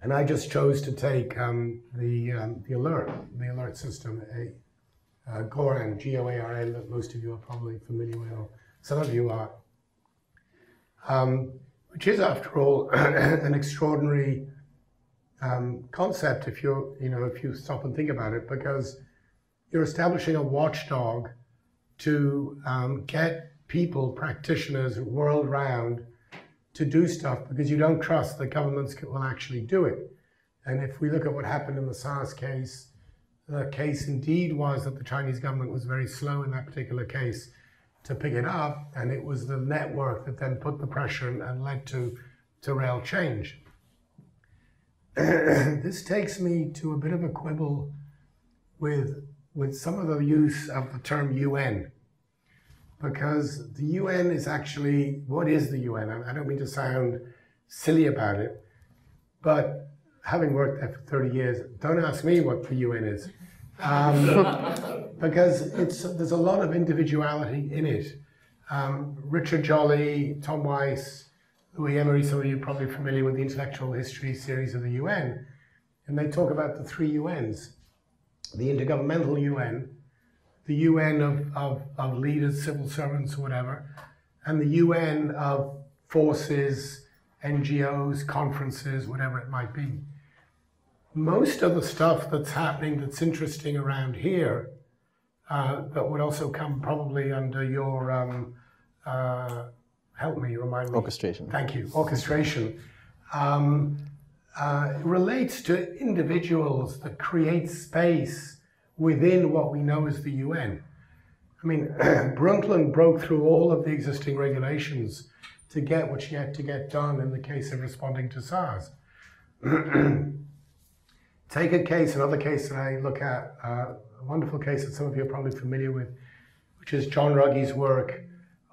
And I just chose to take um, the, um, the alert, the alert system, a, uh, GOARN, G-O-A-R-N, that most of you are probably familiar with, or some of you are, um, which is, after all, an extraordinary um, concept if you you know if you stop and think about it, because you're establishing a watchdog to um, get people, practitioners, world round, to do stuff because you don't trust the governments will actually do it. And if we look at what happened in the SARS case, the case indeed was that the Chinese government was very slow in that particular case to pick it up, and it was the network that then put the pressure and led to, to real change. this takes me to a bit of a quibble with, with some of the use of the term UN, because the UN is actually, what is the UN? I don't mean to sound silly about it, but having worked there for 30 years, don't ask me what the UN is. Um, because it's, there's a lot of individuality in it. Um, Richard Jolly, Tom Weiss, Louis Emmerij, some of you are probably familiar with the intellectual history series of the UN, and they talk about the three UNs the Intergovernmental UN, the UN of, of, of leaders, civil servants, whatever, and the UN of forces, NGOs, conferences, whatever it might be. Most of the stuff that's happening that's interesting around here uh, that would also come probably under your um, uh, help me remind me. Orchestration. Thank you. Orchestration. Um, uh, relates to individuals that create space within what we know as the UN. I mean, Brundtland broke through all of the existing regulations to get what she had to get done in the case of responding to SARS. Take a case, another case that I look at, uh, a wonderful case that some of you are probably familiar with, which is John Ruggie's work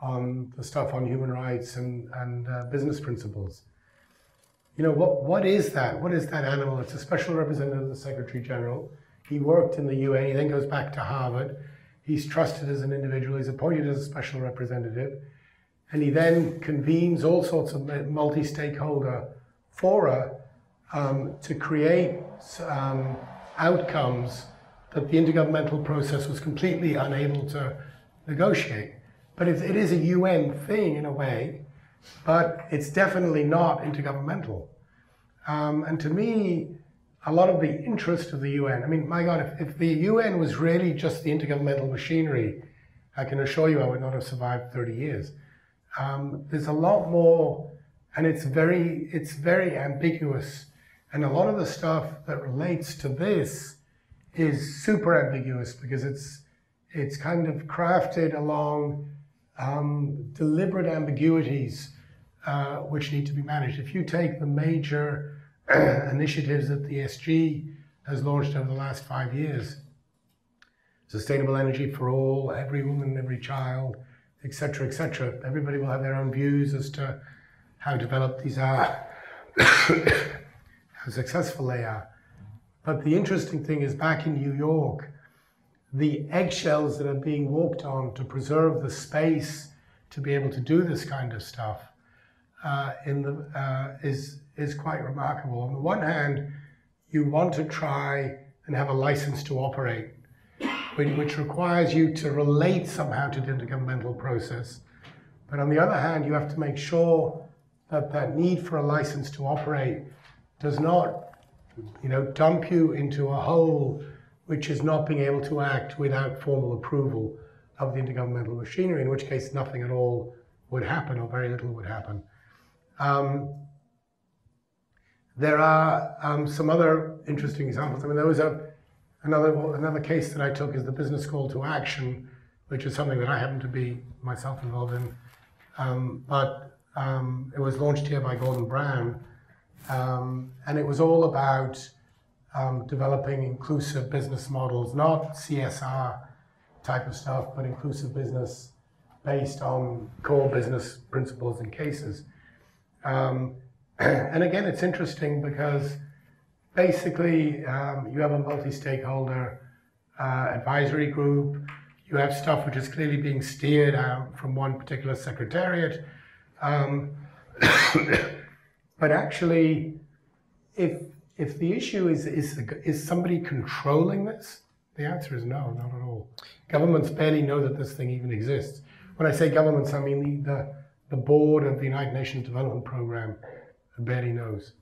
on the stuff on human rights and, and uh, business principles. You know, what, what is that? What is that animal? It's a special representative of the Secretary General. He worked in the UN, he then goes back to Harvard. He's trusted as an individual, he's appointed as a special representative, and he then convenes all sorts of multi stakeholder fora um, to create um, outcomes that the intergovernmental process was completely unable to negotiate. But it, it is a UN thing in a way, but it's definitely not intergovernmental. Um, and to me, a lot of the interest of the UN, I mean, my God, if, if the UN was really just the intergovernmental machinery, I can assure you I would not have survived 30 years. Um, there's a lot more, and it's very, it's very ambiguous and a lot of the stuff that relates to this is super ambiguous because it's it's kind of crafted along um, deliberate ambiguities uh, which need to be managed. If you take the major initiatives that the SG has launched over the last five years, sustainable energy for all, every woman, every child, etc., etc. Everybody will have their own views as to how developed these are. how successful they are. But the interesting thing is back in New York, the eggshells that are being walked on to preserve the space to be able to do this kind of stuff uh, in the, uh, is, is quite remarkable. On the one hand, you want to try and have a license to operate, which requires you to relate somehow to the intergovernmental process. But on the other hand, you have to make sure that that need for a license to operate does not, you know, dump you into a hole which is not being able to act without formal approval of the intergovernmental machinery, in which case nothing at all would happen or very little would happen. Um, there are um, some other interesting examples. I mean, there was a another another case that I took is the business call to action, which is something that I happen to be myself involved in. Um, but um, it was launched here by Gordon Brown, um, and it was all about um, developing inclusive business models, not CSR type of stuff, but inclusive business based on core business principles and cases. Um, and again, it's interesting because basically um, you have a multi-stakeholder uh, advisory group. You have stuff which is clearly being steered out from one particular secretariat. Um, but actually, if if the issue is is is somebody controlling this, the answer is no, not at all. Governments barely know that this thing even exists. When I say governments, I mean the, the, board of the United Nations Development Program barely knows.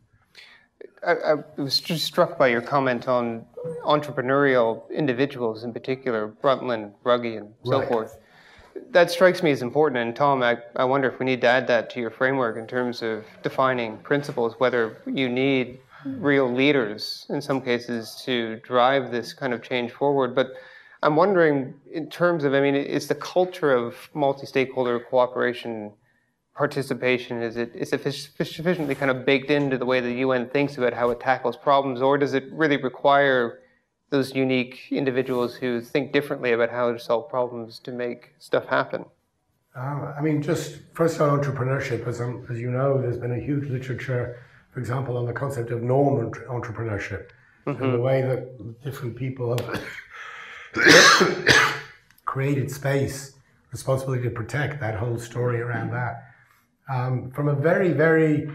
I, I, was just struck by your comment on entrepreneurial individuals in particular, Brundtland, Ruggie, and so right. forth. That strikes me as important. And Tom, I, I wonder if we need to add that to your framework in terms of defining principles, whether you need real leaders in some cases to drive this kind of change forward. But I'm wondering, in terms of, I mean, is the culture of multi-stakeholder cooperation, participation, is it is it sufficiently kind of baked into the way the UN thinks about how it tackles problems, or does it really require those unique individuals who think differently about how to solve problems to make stuff happen? Uh, I mean, just first on entrepreneurship, as, um, as you know, there's been a huge literature, for example, on the concept of norm entrepreneurship, mm-hmm. and the way that different people have created space, responsibility to protect that whole story around that. Um, from a very, very,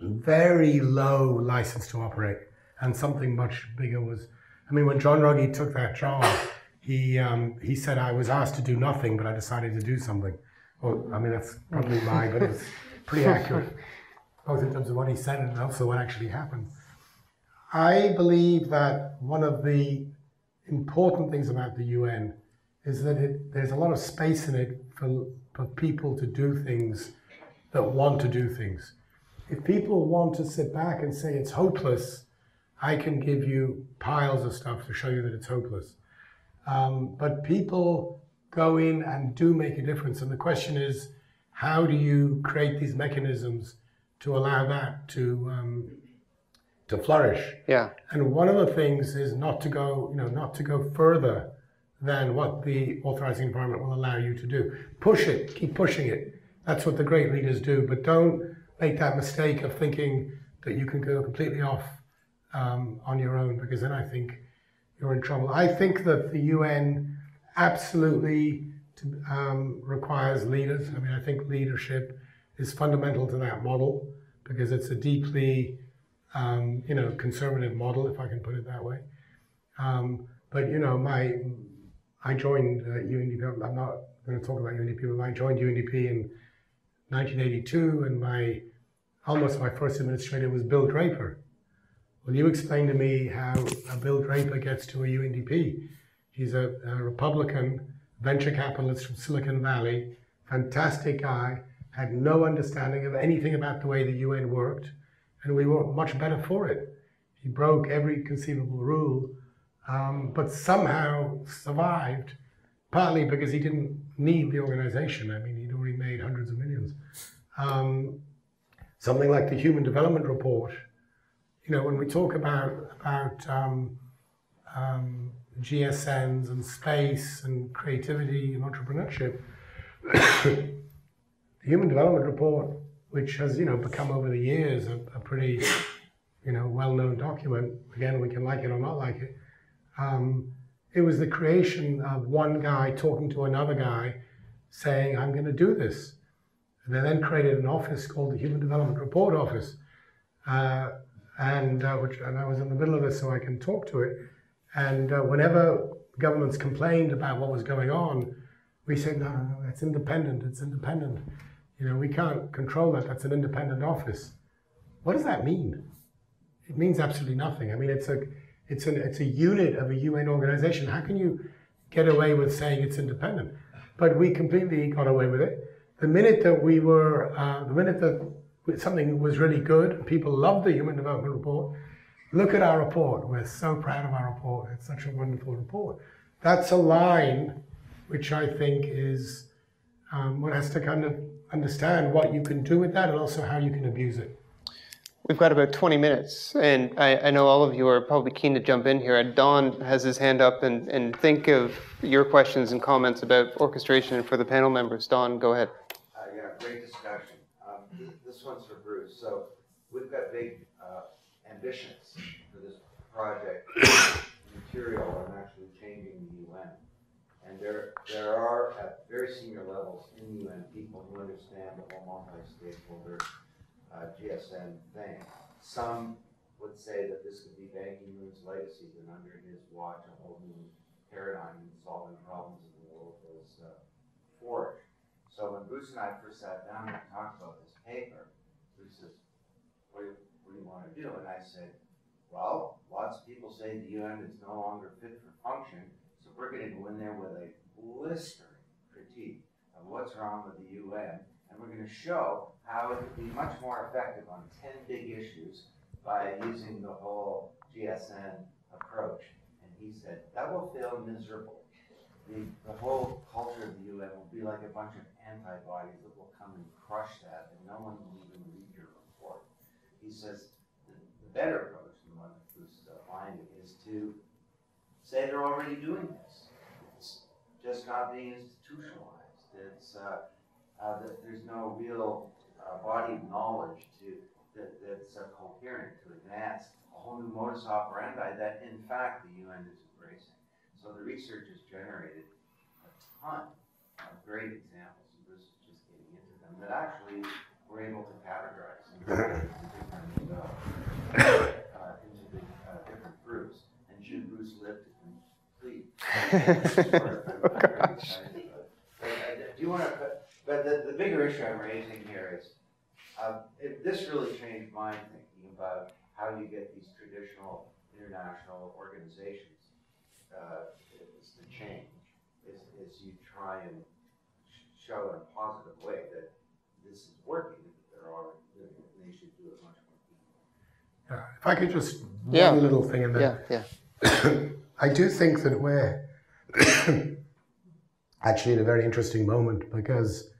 very low license to operate, and something much bigger was. I mean, when John Ruggie took that job, he um, he said I was asked to do nothing, but I decided to do something. Well, I mean that's probably lying, but it's pretty accurate, both in terms of what he said and also what actually happened. I believe that one of the important things about the UN is that it, there's a lot of space in it for, for people to do things that want to do things. If people want to sit back and say it's hopeless, I can give you piles of stuff to show you that it's hopeless. Um, but people go in and do make a difference. And the question is, how do you create these mechanisms to allow that to um, to flourish. Yeah. And one of the things is not to go, you know, not to go further than what the authorizing environment will allow you to do. Push it, keep pushing it. That's what the great leaders do. But don't make that mistake of thinking that you can go completely off um, on your own, because then I think you're in trouble. I think that the UN absolutely um, requires leaders. I mean, I think leadership is fundamental to that model because it's a deeply um, you know, conservative model, if I can put it that way. Um, but you know, my I joined uh, UNDP. I'm not going to talk about UNDP, but I joined UNDP in 1982, and my almost my first administrator was Bill Draper. Will you explain to me how Bill Draper gets to a UNDP? He's a, a Republican venture capitalist from Silicon Valley, fantastic guy, had no understanding of anything about the way the UN worked and we were much better for it. He broke every conceivable rule, um, but somehow survived, partly because he didn't need the organization. I mean, he'd already made hundreds of. Um, something like the Human Development Report, you know, when we talk about, about um, um GSNs and space and creativity and entrepreneurship, the Human Development Report which has you know become over the years a, a pretty you know well-known document. Again, we can like it or not like it. Um, it was the creation of one guy talking to another guy, saying, "I'm going to do this." And they then created an office called the Human Development Report Office. Uh, and uh, which and I was in the middle of it, so I can talk to it. And uh, whenever governments complained about what was going on, we said, no, no, no, it's independent. It's independent. You know, we can't control that. That's an independent office. What does that mean? It means absolutely nothing. I mean, it's a it's an it's a unit of a UN organization. How can you get away with saying it's independent? But we completely got away with it. The minute that we were, uh, the minute that something was really good, people loved the Human Development Report. Look at our report. We're so proud of our report. It's such a wonderful report. That's a line which I think is um, one has to kind of understand what you can do with that and also how you can abuse it. We've got about 20 minutes, and I, I, know all of you are probably keen to jump in here. Don has his hand up and, and think of your questions and comments about orchestration for the panel members. Don, go ahead. Great discussion. Um, this one's for Bruce. So we've got big uh, ambitions for this project, material, and actually changing the UN. And there, there are at very senior levels in the UN people who understand the whole multi-stakeholder uh, GSN thing. Some would say that this could be Ban Ki-moon's legacy, and under his watch, a whole new paradigm in solving problems in the world was uh, forged. So when Bruce and I first sat down and talked about this paper, Bruce says, what do, you, what do you want to do? And I said, well, lots of people say the UN is no longer fit for function, so we're going to go in there with a blistering critique of what's wrong with the UN and we're going to show how it could be much more effective on 10 big issues by using the whole GSN approach. And he said, that will feel miserable. The, the whole culture of the UN will be like a bunch of antibodies that will come and crush that, and no one will even read your report. He says, the, the better approach, the one is finding, is to say they're already doing this. It's just not being institutionalized. It's uh, uh, that there's no real uh, body of knowledge to that, that's coherent to advance a whole new modus operandi that, in fact, the UN is embracing. So the research has generated a ton of great examples, and Bruce is just getting into them, that actually we're able to categorize into different, uh, uh, into the uh, different groups. And should Bruce live to complete, oh, gosh. do you want to but the, the bigger issue I'm raising here is, um, if this really changed my thinking about how you get these traditional international organizations uh, is to change, is, is you try and show in a positive way that this is working, that they're already doing it, and they should do it much more deeply. Yeah, if I could just yeah. one little thing in there. Yeah, yeah. I do think that we're actually in a very interesting moment because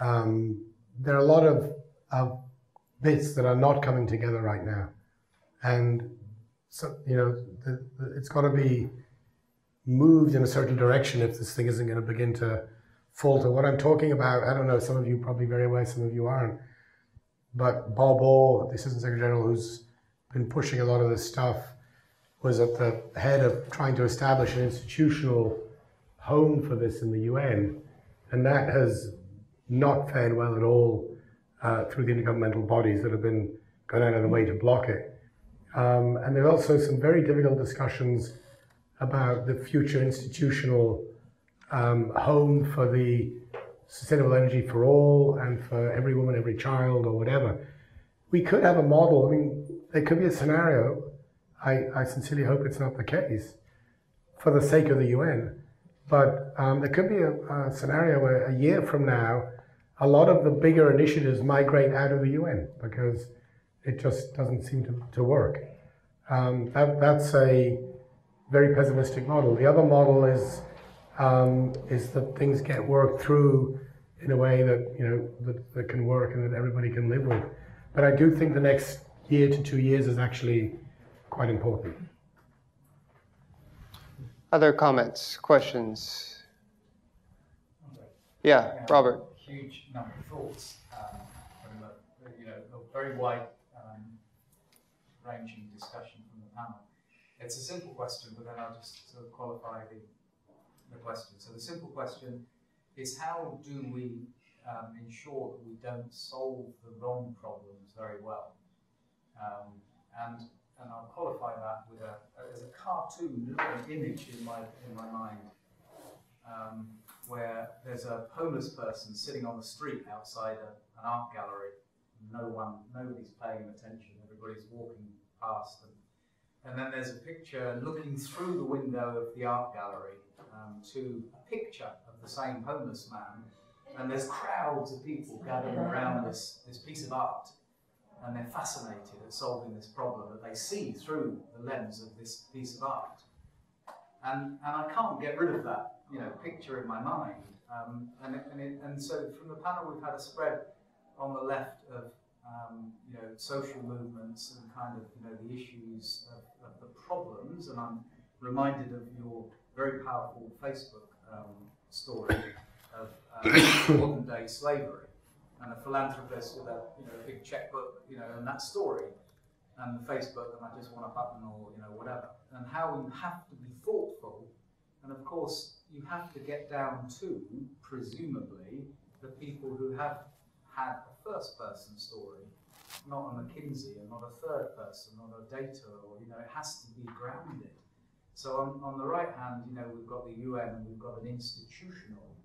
um, there are a lot of, of bits that are not coming together right now. And so, you know, the, the, it's got to be moved in a certain direction if this thing isn't going to begin to falter. What I'm talking about, I don't know, some of you probably very aware, some of you aren't. But Bob Orr, the Assistant Secretary General, who's been pushing a lot of this stuff, was at the head of trying to establish an institutional home for this in the UN. And that has not fared well at all uh, through the intergovernmental bodies that have been going out of the way to block it. Um, and there are also some very difficult discussions about the future institutional um, home for the sustainable energy for all and for every woman, every child, or whatever. We could have a model. I mean, there could be a scenario. I, I sincerely hope it's not the case for the sake of the UN. But um, there could be a, a, scenario where a year from now, a lot of the bigger initiatives migrate out of the UN because it just doesn't seem to, to work. Um, that, that's a very pessimistic model. The other model is um, is that things get worked through in a way that you know that, that can work and that everybody can live with. But I do think the next year to two years is actually quite important. Other comments, questions? Yeah, Robert huge number of thoughts um, from a, you know, a very wide um, ranging discussion from the panel. It's a simple question, but then I'll just sort of qualify the, the question. So the simple question is how do we um, ensure that we don't solve the wrong problems very well? Um, And, and I'll qualify that with a, as a cartoon an image in my, in my mind um, where there's a homeless person sitting on the street outside a, an art gallery. No one, nobody's paying attention. Everybody's walking past them. And then there's a picture looking through the window of the art gallery um, to a picture of the same homeless man. And there's crowds of people gathering around this, this piece of art. And they're fascinated at solving this problem that they see through the lens of this piece of art. And, and I can't get rid of that you know, picture in my mind. Um, and, and, it, and so from the panel, we've had a spread on the left of um, you know, social movements and kind of, you know, the issues of, problems. And I'm reminded of your very powerful Facebook um, story of uh, modern day slavery and a philanthropist with a, you know, big checkbook, you know, and that story and the Facebook and I just want a button or, you know, whatever. And how you have to be thoughtful. And of course, you have to get down to, presumably, the people who have had a first person story, not a McKinsey and not a third person, not a data, or, you know, it has to be grounded. So on, on the right hand, you know, we've got the UN and we've got an institutional.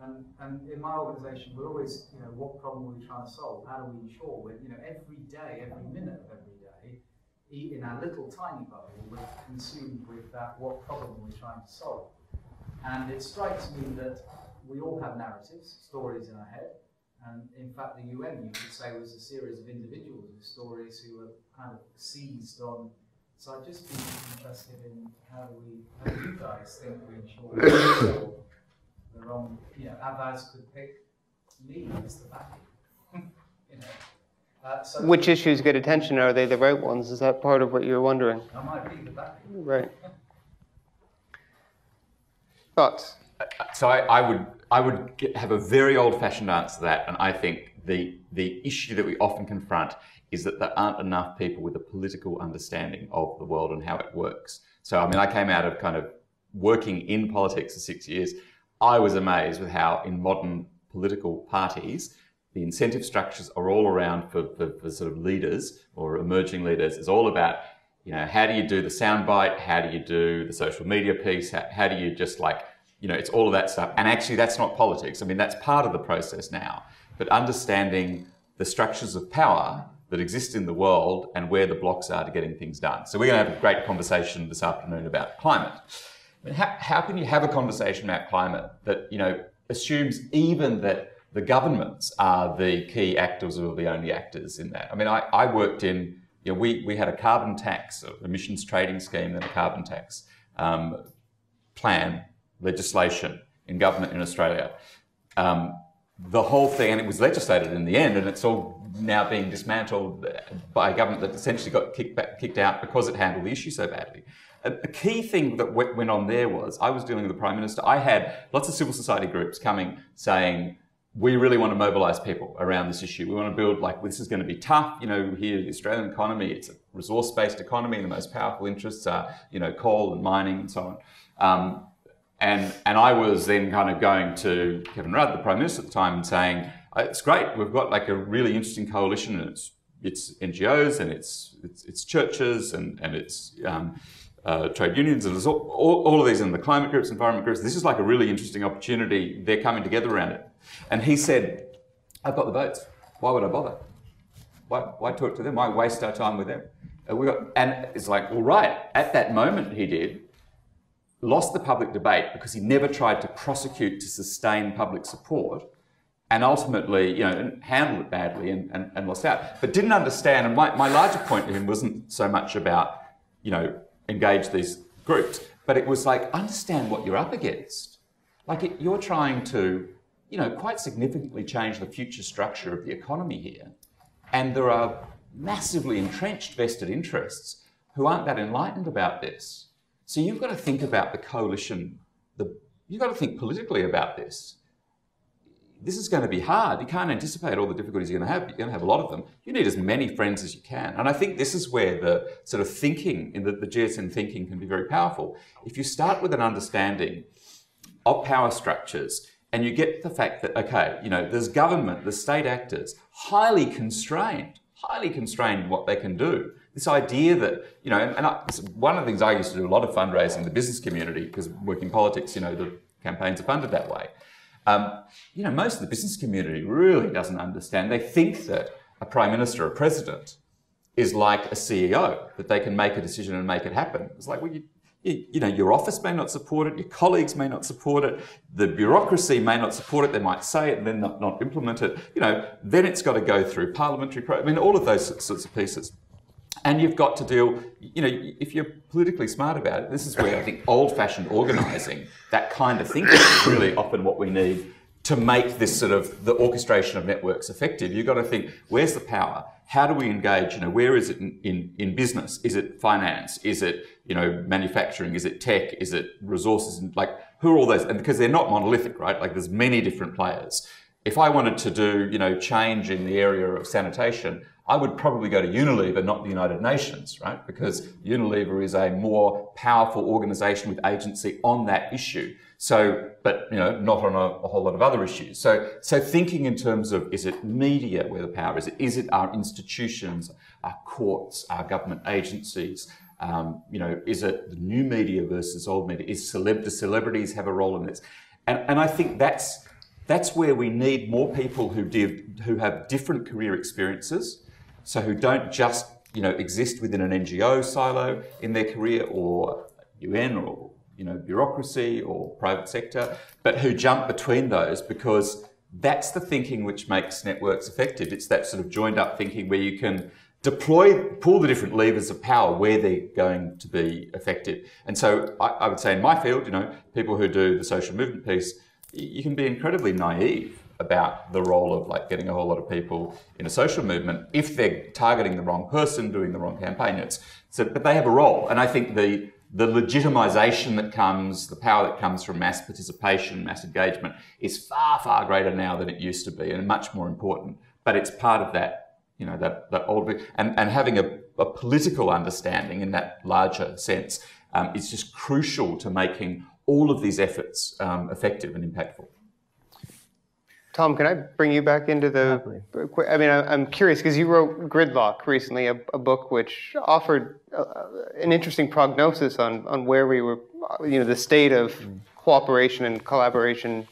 And, and in my organisation, we're always, you know, what problem are we trying to solve? How do we ensure we're, you know, every day, every minute of every day, in our little tiny bubble, we're consumed with that, what problem are we trying to solve? And it strikes me that we all have narratives, stories in our head, and in fact, the UN, you could say, was a series of individuals with stories who were kind of seized on. So I'd just be interested in how do we, how do you guys think we ensure the wrong, you know, Avaaz could pick me as the back, you know. Uh, so Which issues get attention? Are they the right ones? Is that part of what you're wondering? I might be the backing. Right. Thoughts? So I, I would I would get, have a very old-fashioned answer to that, and I think the the issue that we often confront is that there aren't enough people with a political understanding of the world and how it works. So I mean, I came out of kind of working in politics for six years. I was amazed with how in modern political parties the incentive structures are all around for, for, for sort of leaders or emerging leaders. It's all about you know how do you do the soundbite, how do you do the social media piece, how, how do you just like you know, it's all of that stuff. And actually, that's not politics. I mean, that's part of the process now. But understanding the structures of power that exist in the world and where the blocks are to getting things done. So we're going to have a great conversation this afternoon about climate. I mean, how, how can you have a conversation about climate that, you know, assumes even that the governments are the key actors or the only actors in that? I mean, I, I worked in, you know, we, we had a carbon tax, emissions trading scheme and a carbon tax um, plan legislation in government in Australia. Um, the whole thing, and it was legislated in the end, and it's all now being dismantled by a government that essentially got kicked, back, kicked out because it handled the issue so badly. A, a key thing that went on there was I was dealing with the Prime Minister. I had lots of civil society groups coming saying, we really want to mobilize people around this issue. We want to build like this is going to be tough. You know, here the Australian economy, it's a resource-based economy, the most powerful interests are you know coal and mining and so on. Um, and, and I was then kind of going to Kevin Rudd, the Prime Minister at the time, and saying, uh, it's great, we've got like a really interesting coalition and it's, it's NGOs and it's, it's, it's churches and, and it's um, uh, trade unions and all, all, all, of these and the climate groups, environment groups. This is like a really interesting opportunity. They're coming together around it. And he said, I've got the votes. Why would I bother? Why, why talk to them? Why waste our time with them? And, we got, and it's like, well, right, at that moment he did, lost the public debate because he never tried to prosecute to sustain public support and ultimately, you know, handled it badly and, and, and lost out. But didn't understand, and my, my larger point to him wasn't so much about, you know, engage these groups, but it was like, understand what you're up against. Like it, you're trying to, you know, quite significantly change the future structure of the economy here. And there are massively entrenched vested interests who aren't that enlightened about this. So you've got to think about the coalition. The, you've got to think politically about this. This is going to be hard. You can't anticipate all the difficulties you're going to have. You're going to have a lot of them. You need as many friends as you can. And I think this is where the sort of thinking, in the, the GSN thinking, can be very powerful. If you start with an understanding of power structures and you get the fact that, okay, you know, there's government, there's state actors, highly constrained, highly constrained in what they can do this idea that, you know, and, I, one of the things I used to do a lot of fundraising in the business community, because working politics, you know, the campaigns are funded that way. Um, you know, most of the business community really doesn't understand. They think that a prime minister or president is like a CEO, that they can make a decision and make it happen. It's like, well, you, you, you, know, your office may not support it, your colleagues may not support it, the bureaucracy may not support it, they might say it and then not, not implement it. You know, then it's got to go through parliamentary, pro- I mean, all of those sorts of pieces. And you've got to deal, you know, if you're politically smart about it, this is where I think old fashioned organising, that kind of thinking is really often what we need to make this sort of the orchestration of networks effective. You've got to think, where's the power? How do we engage? You know, where is it in, in, in business? Is it finance? Is it, you know, manufacturing? Is it tech? Is it resources? And like, who are all those? And because they're not monolithic, right? Like there's many different players. If I wanted to do, you know, change in the area of sanitation, I would probably go to Unilever, not the United Nations, right? Because Unilever is a more powerful organization with agency on that issue. So, but you know, not on a, a, whole lot of other issues. So, so thinking in terms of is it media where the power is? Is it our institutions, our courts, our government agencies? Um, you know, is it the new media versus old media? Is celeb do celebrities have a role in this? And, and I think that's that's where we need more people who did, who have different career experiences so who don't just you know exist within an NGO silo in their career or UN or you know bureaucracy or private sector, but who jump between those because that's the thinking which makes networks effective. It's that sort of joined up thinking where you can deploy, pull the different levers of power where they're going to be effective. And so I, I would say in my field, you know, people who do the social movement piece, you can be incredibly naive about the role of like getting a whole lot of people in a social movement if they're targeting the wrong person, doing the wrong campaign. It's, so, but they have a role, and I think the the legitimization that comes, the power that comes from mass participation, mass engagement, is far far greater now than it used to be, and much more important. But it's part of that, you know, that that old and and having a, a political understanding in that larger sense um, is just crucial to making all of these efforts um, effective and impactful. Tom, can I bring you back into the? I mean, I'm curious because you wrote Gridlock recently, a, a book which offered uh, an interesting prognosis on on where we were, you know, the state of mm. cooperation and collaboration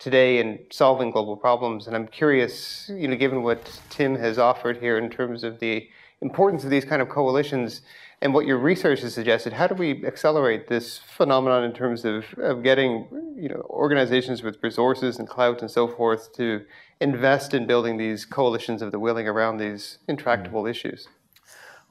today in solving global problems. And I'm curious, you know, given what Tim has offered here in terms of the importance of these kind of coalitions and what your research has suggested, how do we accelerate this phenomenon in terms of, of getting you know, organizations with resources and clout and so forth to invest in building these coalitions of the willing around these intractable mm-hmm. issues?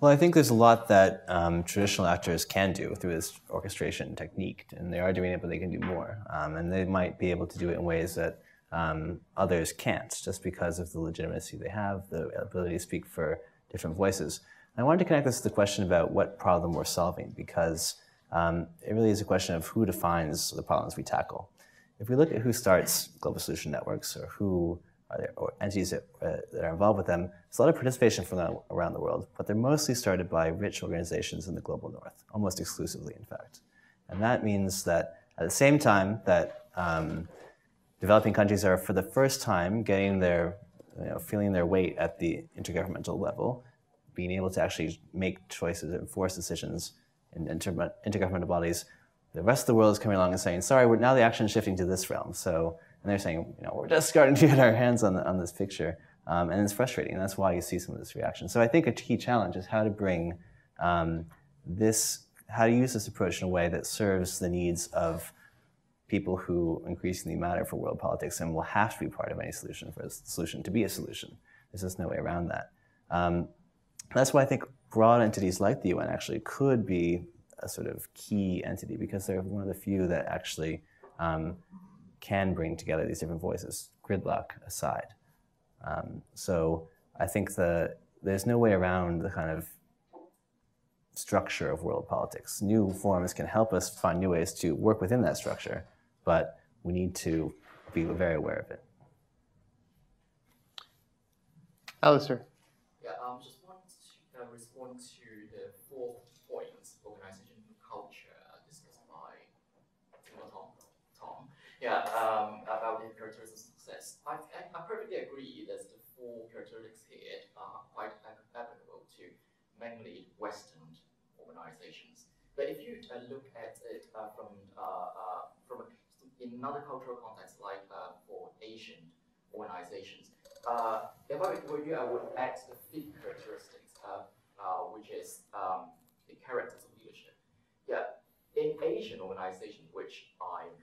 Well, I think there's a lot that um, traditional actors can do through this orchestration technique, and they are doing it, but they can do more. Um, and they might be able to do it in ways that um, others can't, just because of the legitimacy they have, the ability to speak for different voices. I wanted to connect this to the question about what problem we're solving because um, it really is a question of who defines the problems we tackle. If we look at who starts global solution networks or who are there, or entities that, uh, that, are involved with them, there's a lot of participation from them around the world, but they're mostly started by rich organizations in the global north, almost exclusively, in fact. And that means that at the same time that um, developing countries are, for the first time, getting their, you know, feeling their weight at the intergovernmental level, being able to actually make choices and force decisions in inter- intergovernmental bodies, the rest of the world is coming along and saying, sorry, we're, now the action is shifting to this realm. So, and they're saying, you know, we're just starting to get our hands on, on this picture. Um, and it's frustrating. And that's why you see some of this reaction. So I think a key challenge is how to bring um, this, how to use this approach in a way that serves the needs of people who increasingly matter for world politics and will have to be part of any solution for a solution to be a solution. There's just no way around that. Um, that's why I think broad entities like the UN actually could be a sort of key entity because they're one of the few that actually um, can bring together these different voices, gridlock aside. Um, so I think the, there's no way around the kind of structure of world politics. New forms can help us find new ways to work within that structure, but we need to be very aware of it. Alistair. Yeah, um, Yeah, um, about the characteristics of success. I, I, I, perfectly agree that the four characteristics here are quite applicable to mainly Western organizations. But if you uh, look at it uh, from uh, uh from another cultural context, like uh, for Asian organizations, if I were you, I would add the fifth characteristics, uh, which is um, the characters of leadership. Yeah, in Asian organizations, which I am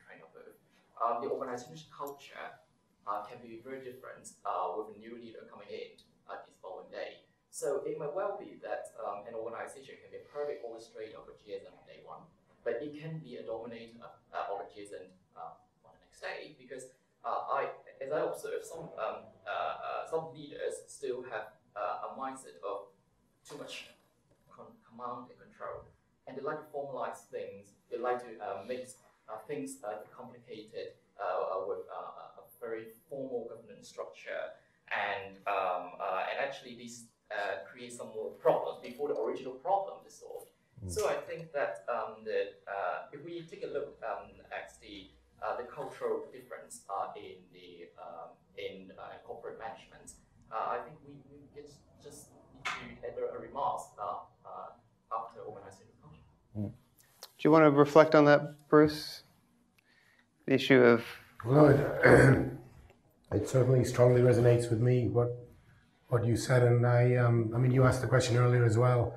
um, the organization culture uh, can be very different uh, with a new leader coming in uh, this following day. So it might well be that um, an organization can be a perfect of a GSN on day one, but it can be a dominator uh, of GSN uh, on the next day because uh, I, as I observe, some um, uh, some leaders still have a mindset of too much command and control, and they like to formalize things. They like to make things are complicated with a very formal governance structure, and um, and actually this uh, create some more problems before the original problem is solved. Mm. So I think that um, the, uh, if we take a look um, at the uh, the cultural difference uh, in the um, in uh, corporate management, uh, I think we, we just just need to add a, a remark after organizing. Do you want to reflect on that, Bruce? The issue of well, it, it certainly strongly resonates with me. What what you said, and I, um, I mean, you asked the question earlier as well.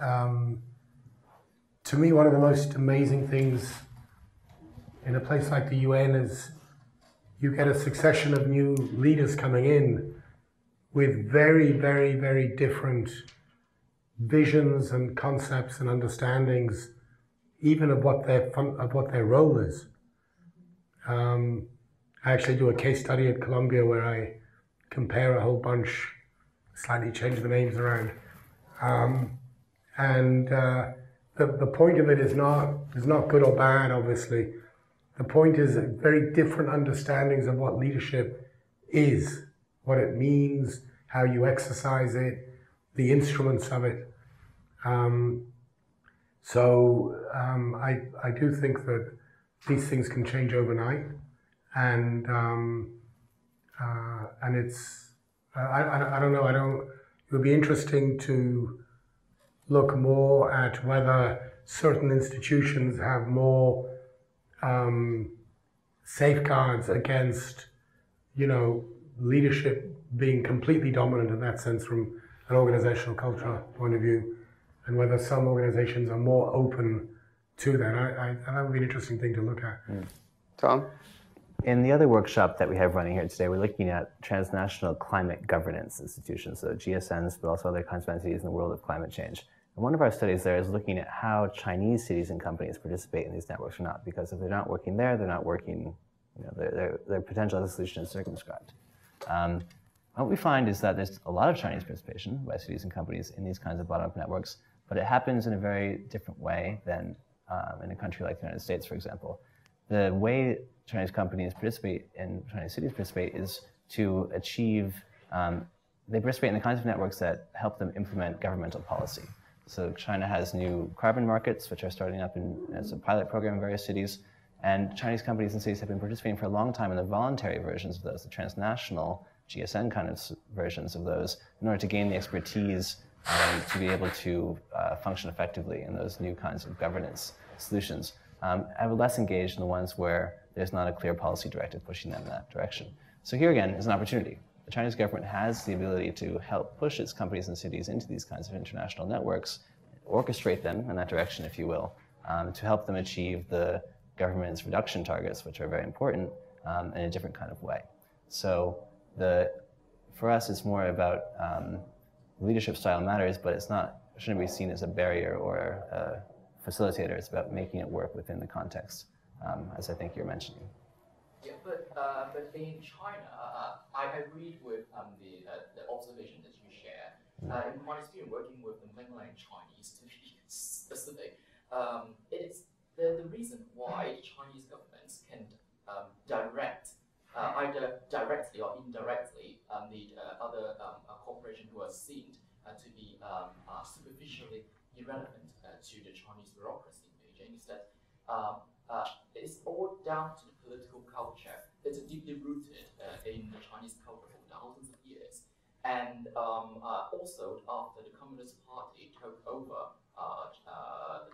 Um, to me, one of the most amazing things in a place like the UN is you get a succession of new leaders coming in with very, very, very different visions and concepts and understandings, even of what their fun, of what their role is. Um, I actually do a case study at Columbia where I compare a whole bunch, slightly change the names around. Um, and uh, the, the point of it is not, is not good or bad, obviously. The point is very different understandings of what leadership is, what it means, how you exercise it, the instruments of it. Um, so um, I, I do think that these things can change overnight, and um, uh, and it's uh, I, I, don't know I don't it would be interesting to look more at whether certain institutions have more um, safeguards against you know leadership being completely dominant in that sense from an organizational culture point of view and whether some organizations are more open to that I, I, that would be an interesting thing to look at mm. Tom in the other workshop that we have running here today, we're looking at transnational climate governance institutions, so GSNs, but also other kinds of entities in the world of climate change. And one of our studies there is looking at how Chinese cities and companies participate in these networks or not, because if they're not working there, they're not working, you know, their, their, their potential as a solution is circumscribed. Um, what we find is that there's a lot of Chinese participation by cities and companies in these kinds of bottom-up networks, but it happens in a very different way than um, in a country like the United States, for example. The way Chinese companies participate and Chinese cities participate is to achieve, um, they participate in the kinds of networks that help them implement governmental policy. So China has new carbon markets, which are starting up in, as a pilot program in various cities. And Chinese companies and cities have been participating for a long time in the voluntary versions of those, the transnational GSN kind of versions of those, in order to gain the expertise to be able to uh, function effectively in those new kinds of governance solutions. Um, I would less engaged in the ones where there's not a clear policy directive pushing them in that direction. So here again is an opportunity. The Chinese government has the ability to help push its companies and cities into these kinds of international networks, orchestrate them in that direction, if you will, um, to help them achieve the government's reduction targets, which are very important, um, in a different kind of way. So the, for us, it's more about um, leadership style matters, but it's not shouldn't be seen as a barrier or a facilitator. It's about making it work within the context um, as I think you're mentioning. Yeah, but uh, but in China, uh, I agreed with um, the uh, the observation that you share. Mm. Uh, in my experience working with the mainland Chinese, to be specific, um, it's the, the reason why Chinese governments can um, direct uh, either directly or indirectly um, the uh, other um, corporations who are seen to be um, superficially irrelevant to the Chinese bureaucracy in Beijing is that um, uh, it's all down to the political culture. It's deeply rooted uh, in the Chinese culture for thousands of years. And um, uh, also, after the Communist Party took over uh, uh,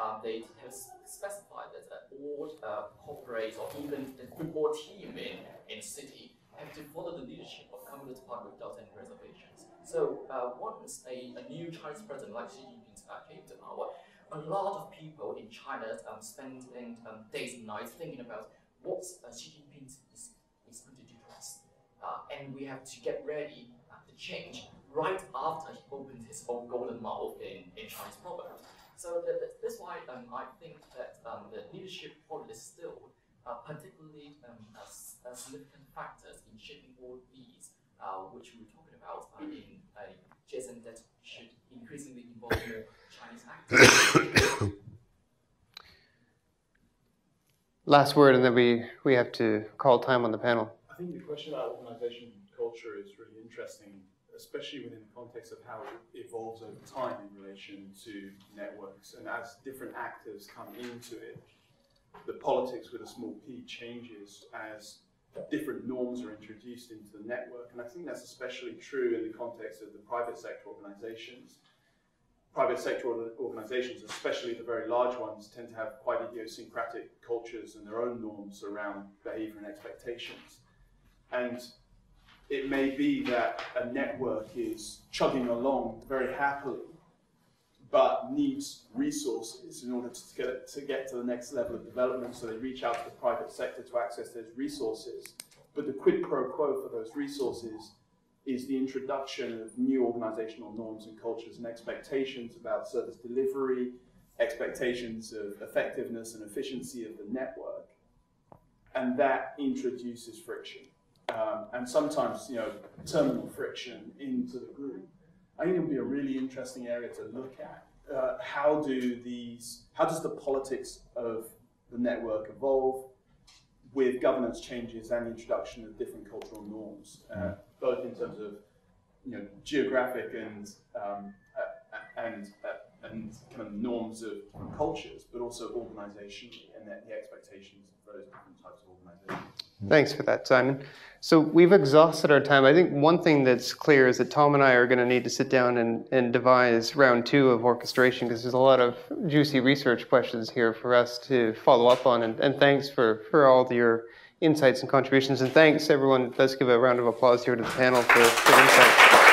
um, they have specified that uh, all uh, corporates or even the football team in, in city have to follow the leadership of Communist Party without any reservations. So uh, once a, a new Chinese president like Xi Jinping uh, came to power, a lot of people in China um, spending um, days and nights thinking about what uh, Xi Jinping is, is going to do to us. Uh, and we have to get ready uh, to change right after he opened his own golden mouth in, in Chinese proverb. So that, that- that's why um, I think that um, the leadership role is still uh, particularly um, a, s- a significant factor in shaping all these, uh, which we're talking about uh, in a GSN that should increasingly involve more Chinese actors. Last word, and then we, we have to call time on the panel. I think the question about organisation culture is really interesting, especially within the context of how it evolves over time in relation to networks. And as different actors come into it, the politics with a small p changes as different norms are introduced into the network. And I think that's especially true in the context of the private sector organisations. Private sector organisations, especially the very large ones, tend to have quite idiosyncratic cultures and their own norms around behaviour and expectations. And it may be that a network is chugging along very happily, but needs resources in order to get, to get to the next level of development. So they reach out to the private sector to access those resources. But the quid pro quo for those resources is the introduction of new organizational norms and cultures and expectations about service delivery, expectations of effectiveness and efficiency of the network. And that introduces friction um, and sometimes you know terminal friction into the group. I think it'll be a really interesting area to look at. Uh, how do these? How does the politics of the network evolve with governance changes and the introduction of different cultural norms, uh, both in terms of you know geographic and um, uh, and and kind of norms of cultures, but also organisation and the, the expectations of those different types of organisations. Thanks for that, Simon. So we've exhausted our time. I think one thing that's clear is that Tom and I are going to need to sit down and, and devise round two of orchestration because there's a lot of juicy research questions here for us to follow up on. And, and thanks for, for all your insights and contributions. And thanks, everyone. Let's give a round of applause here to the panel for their insights.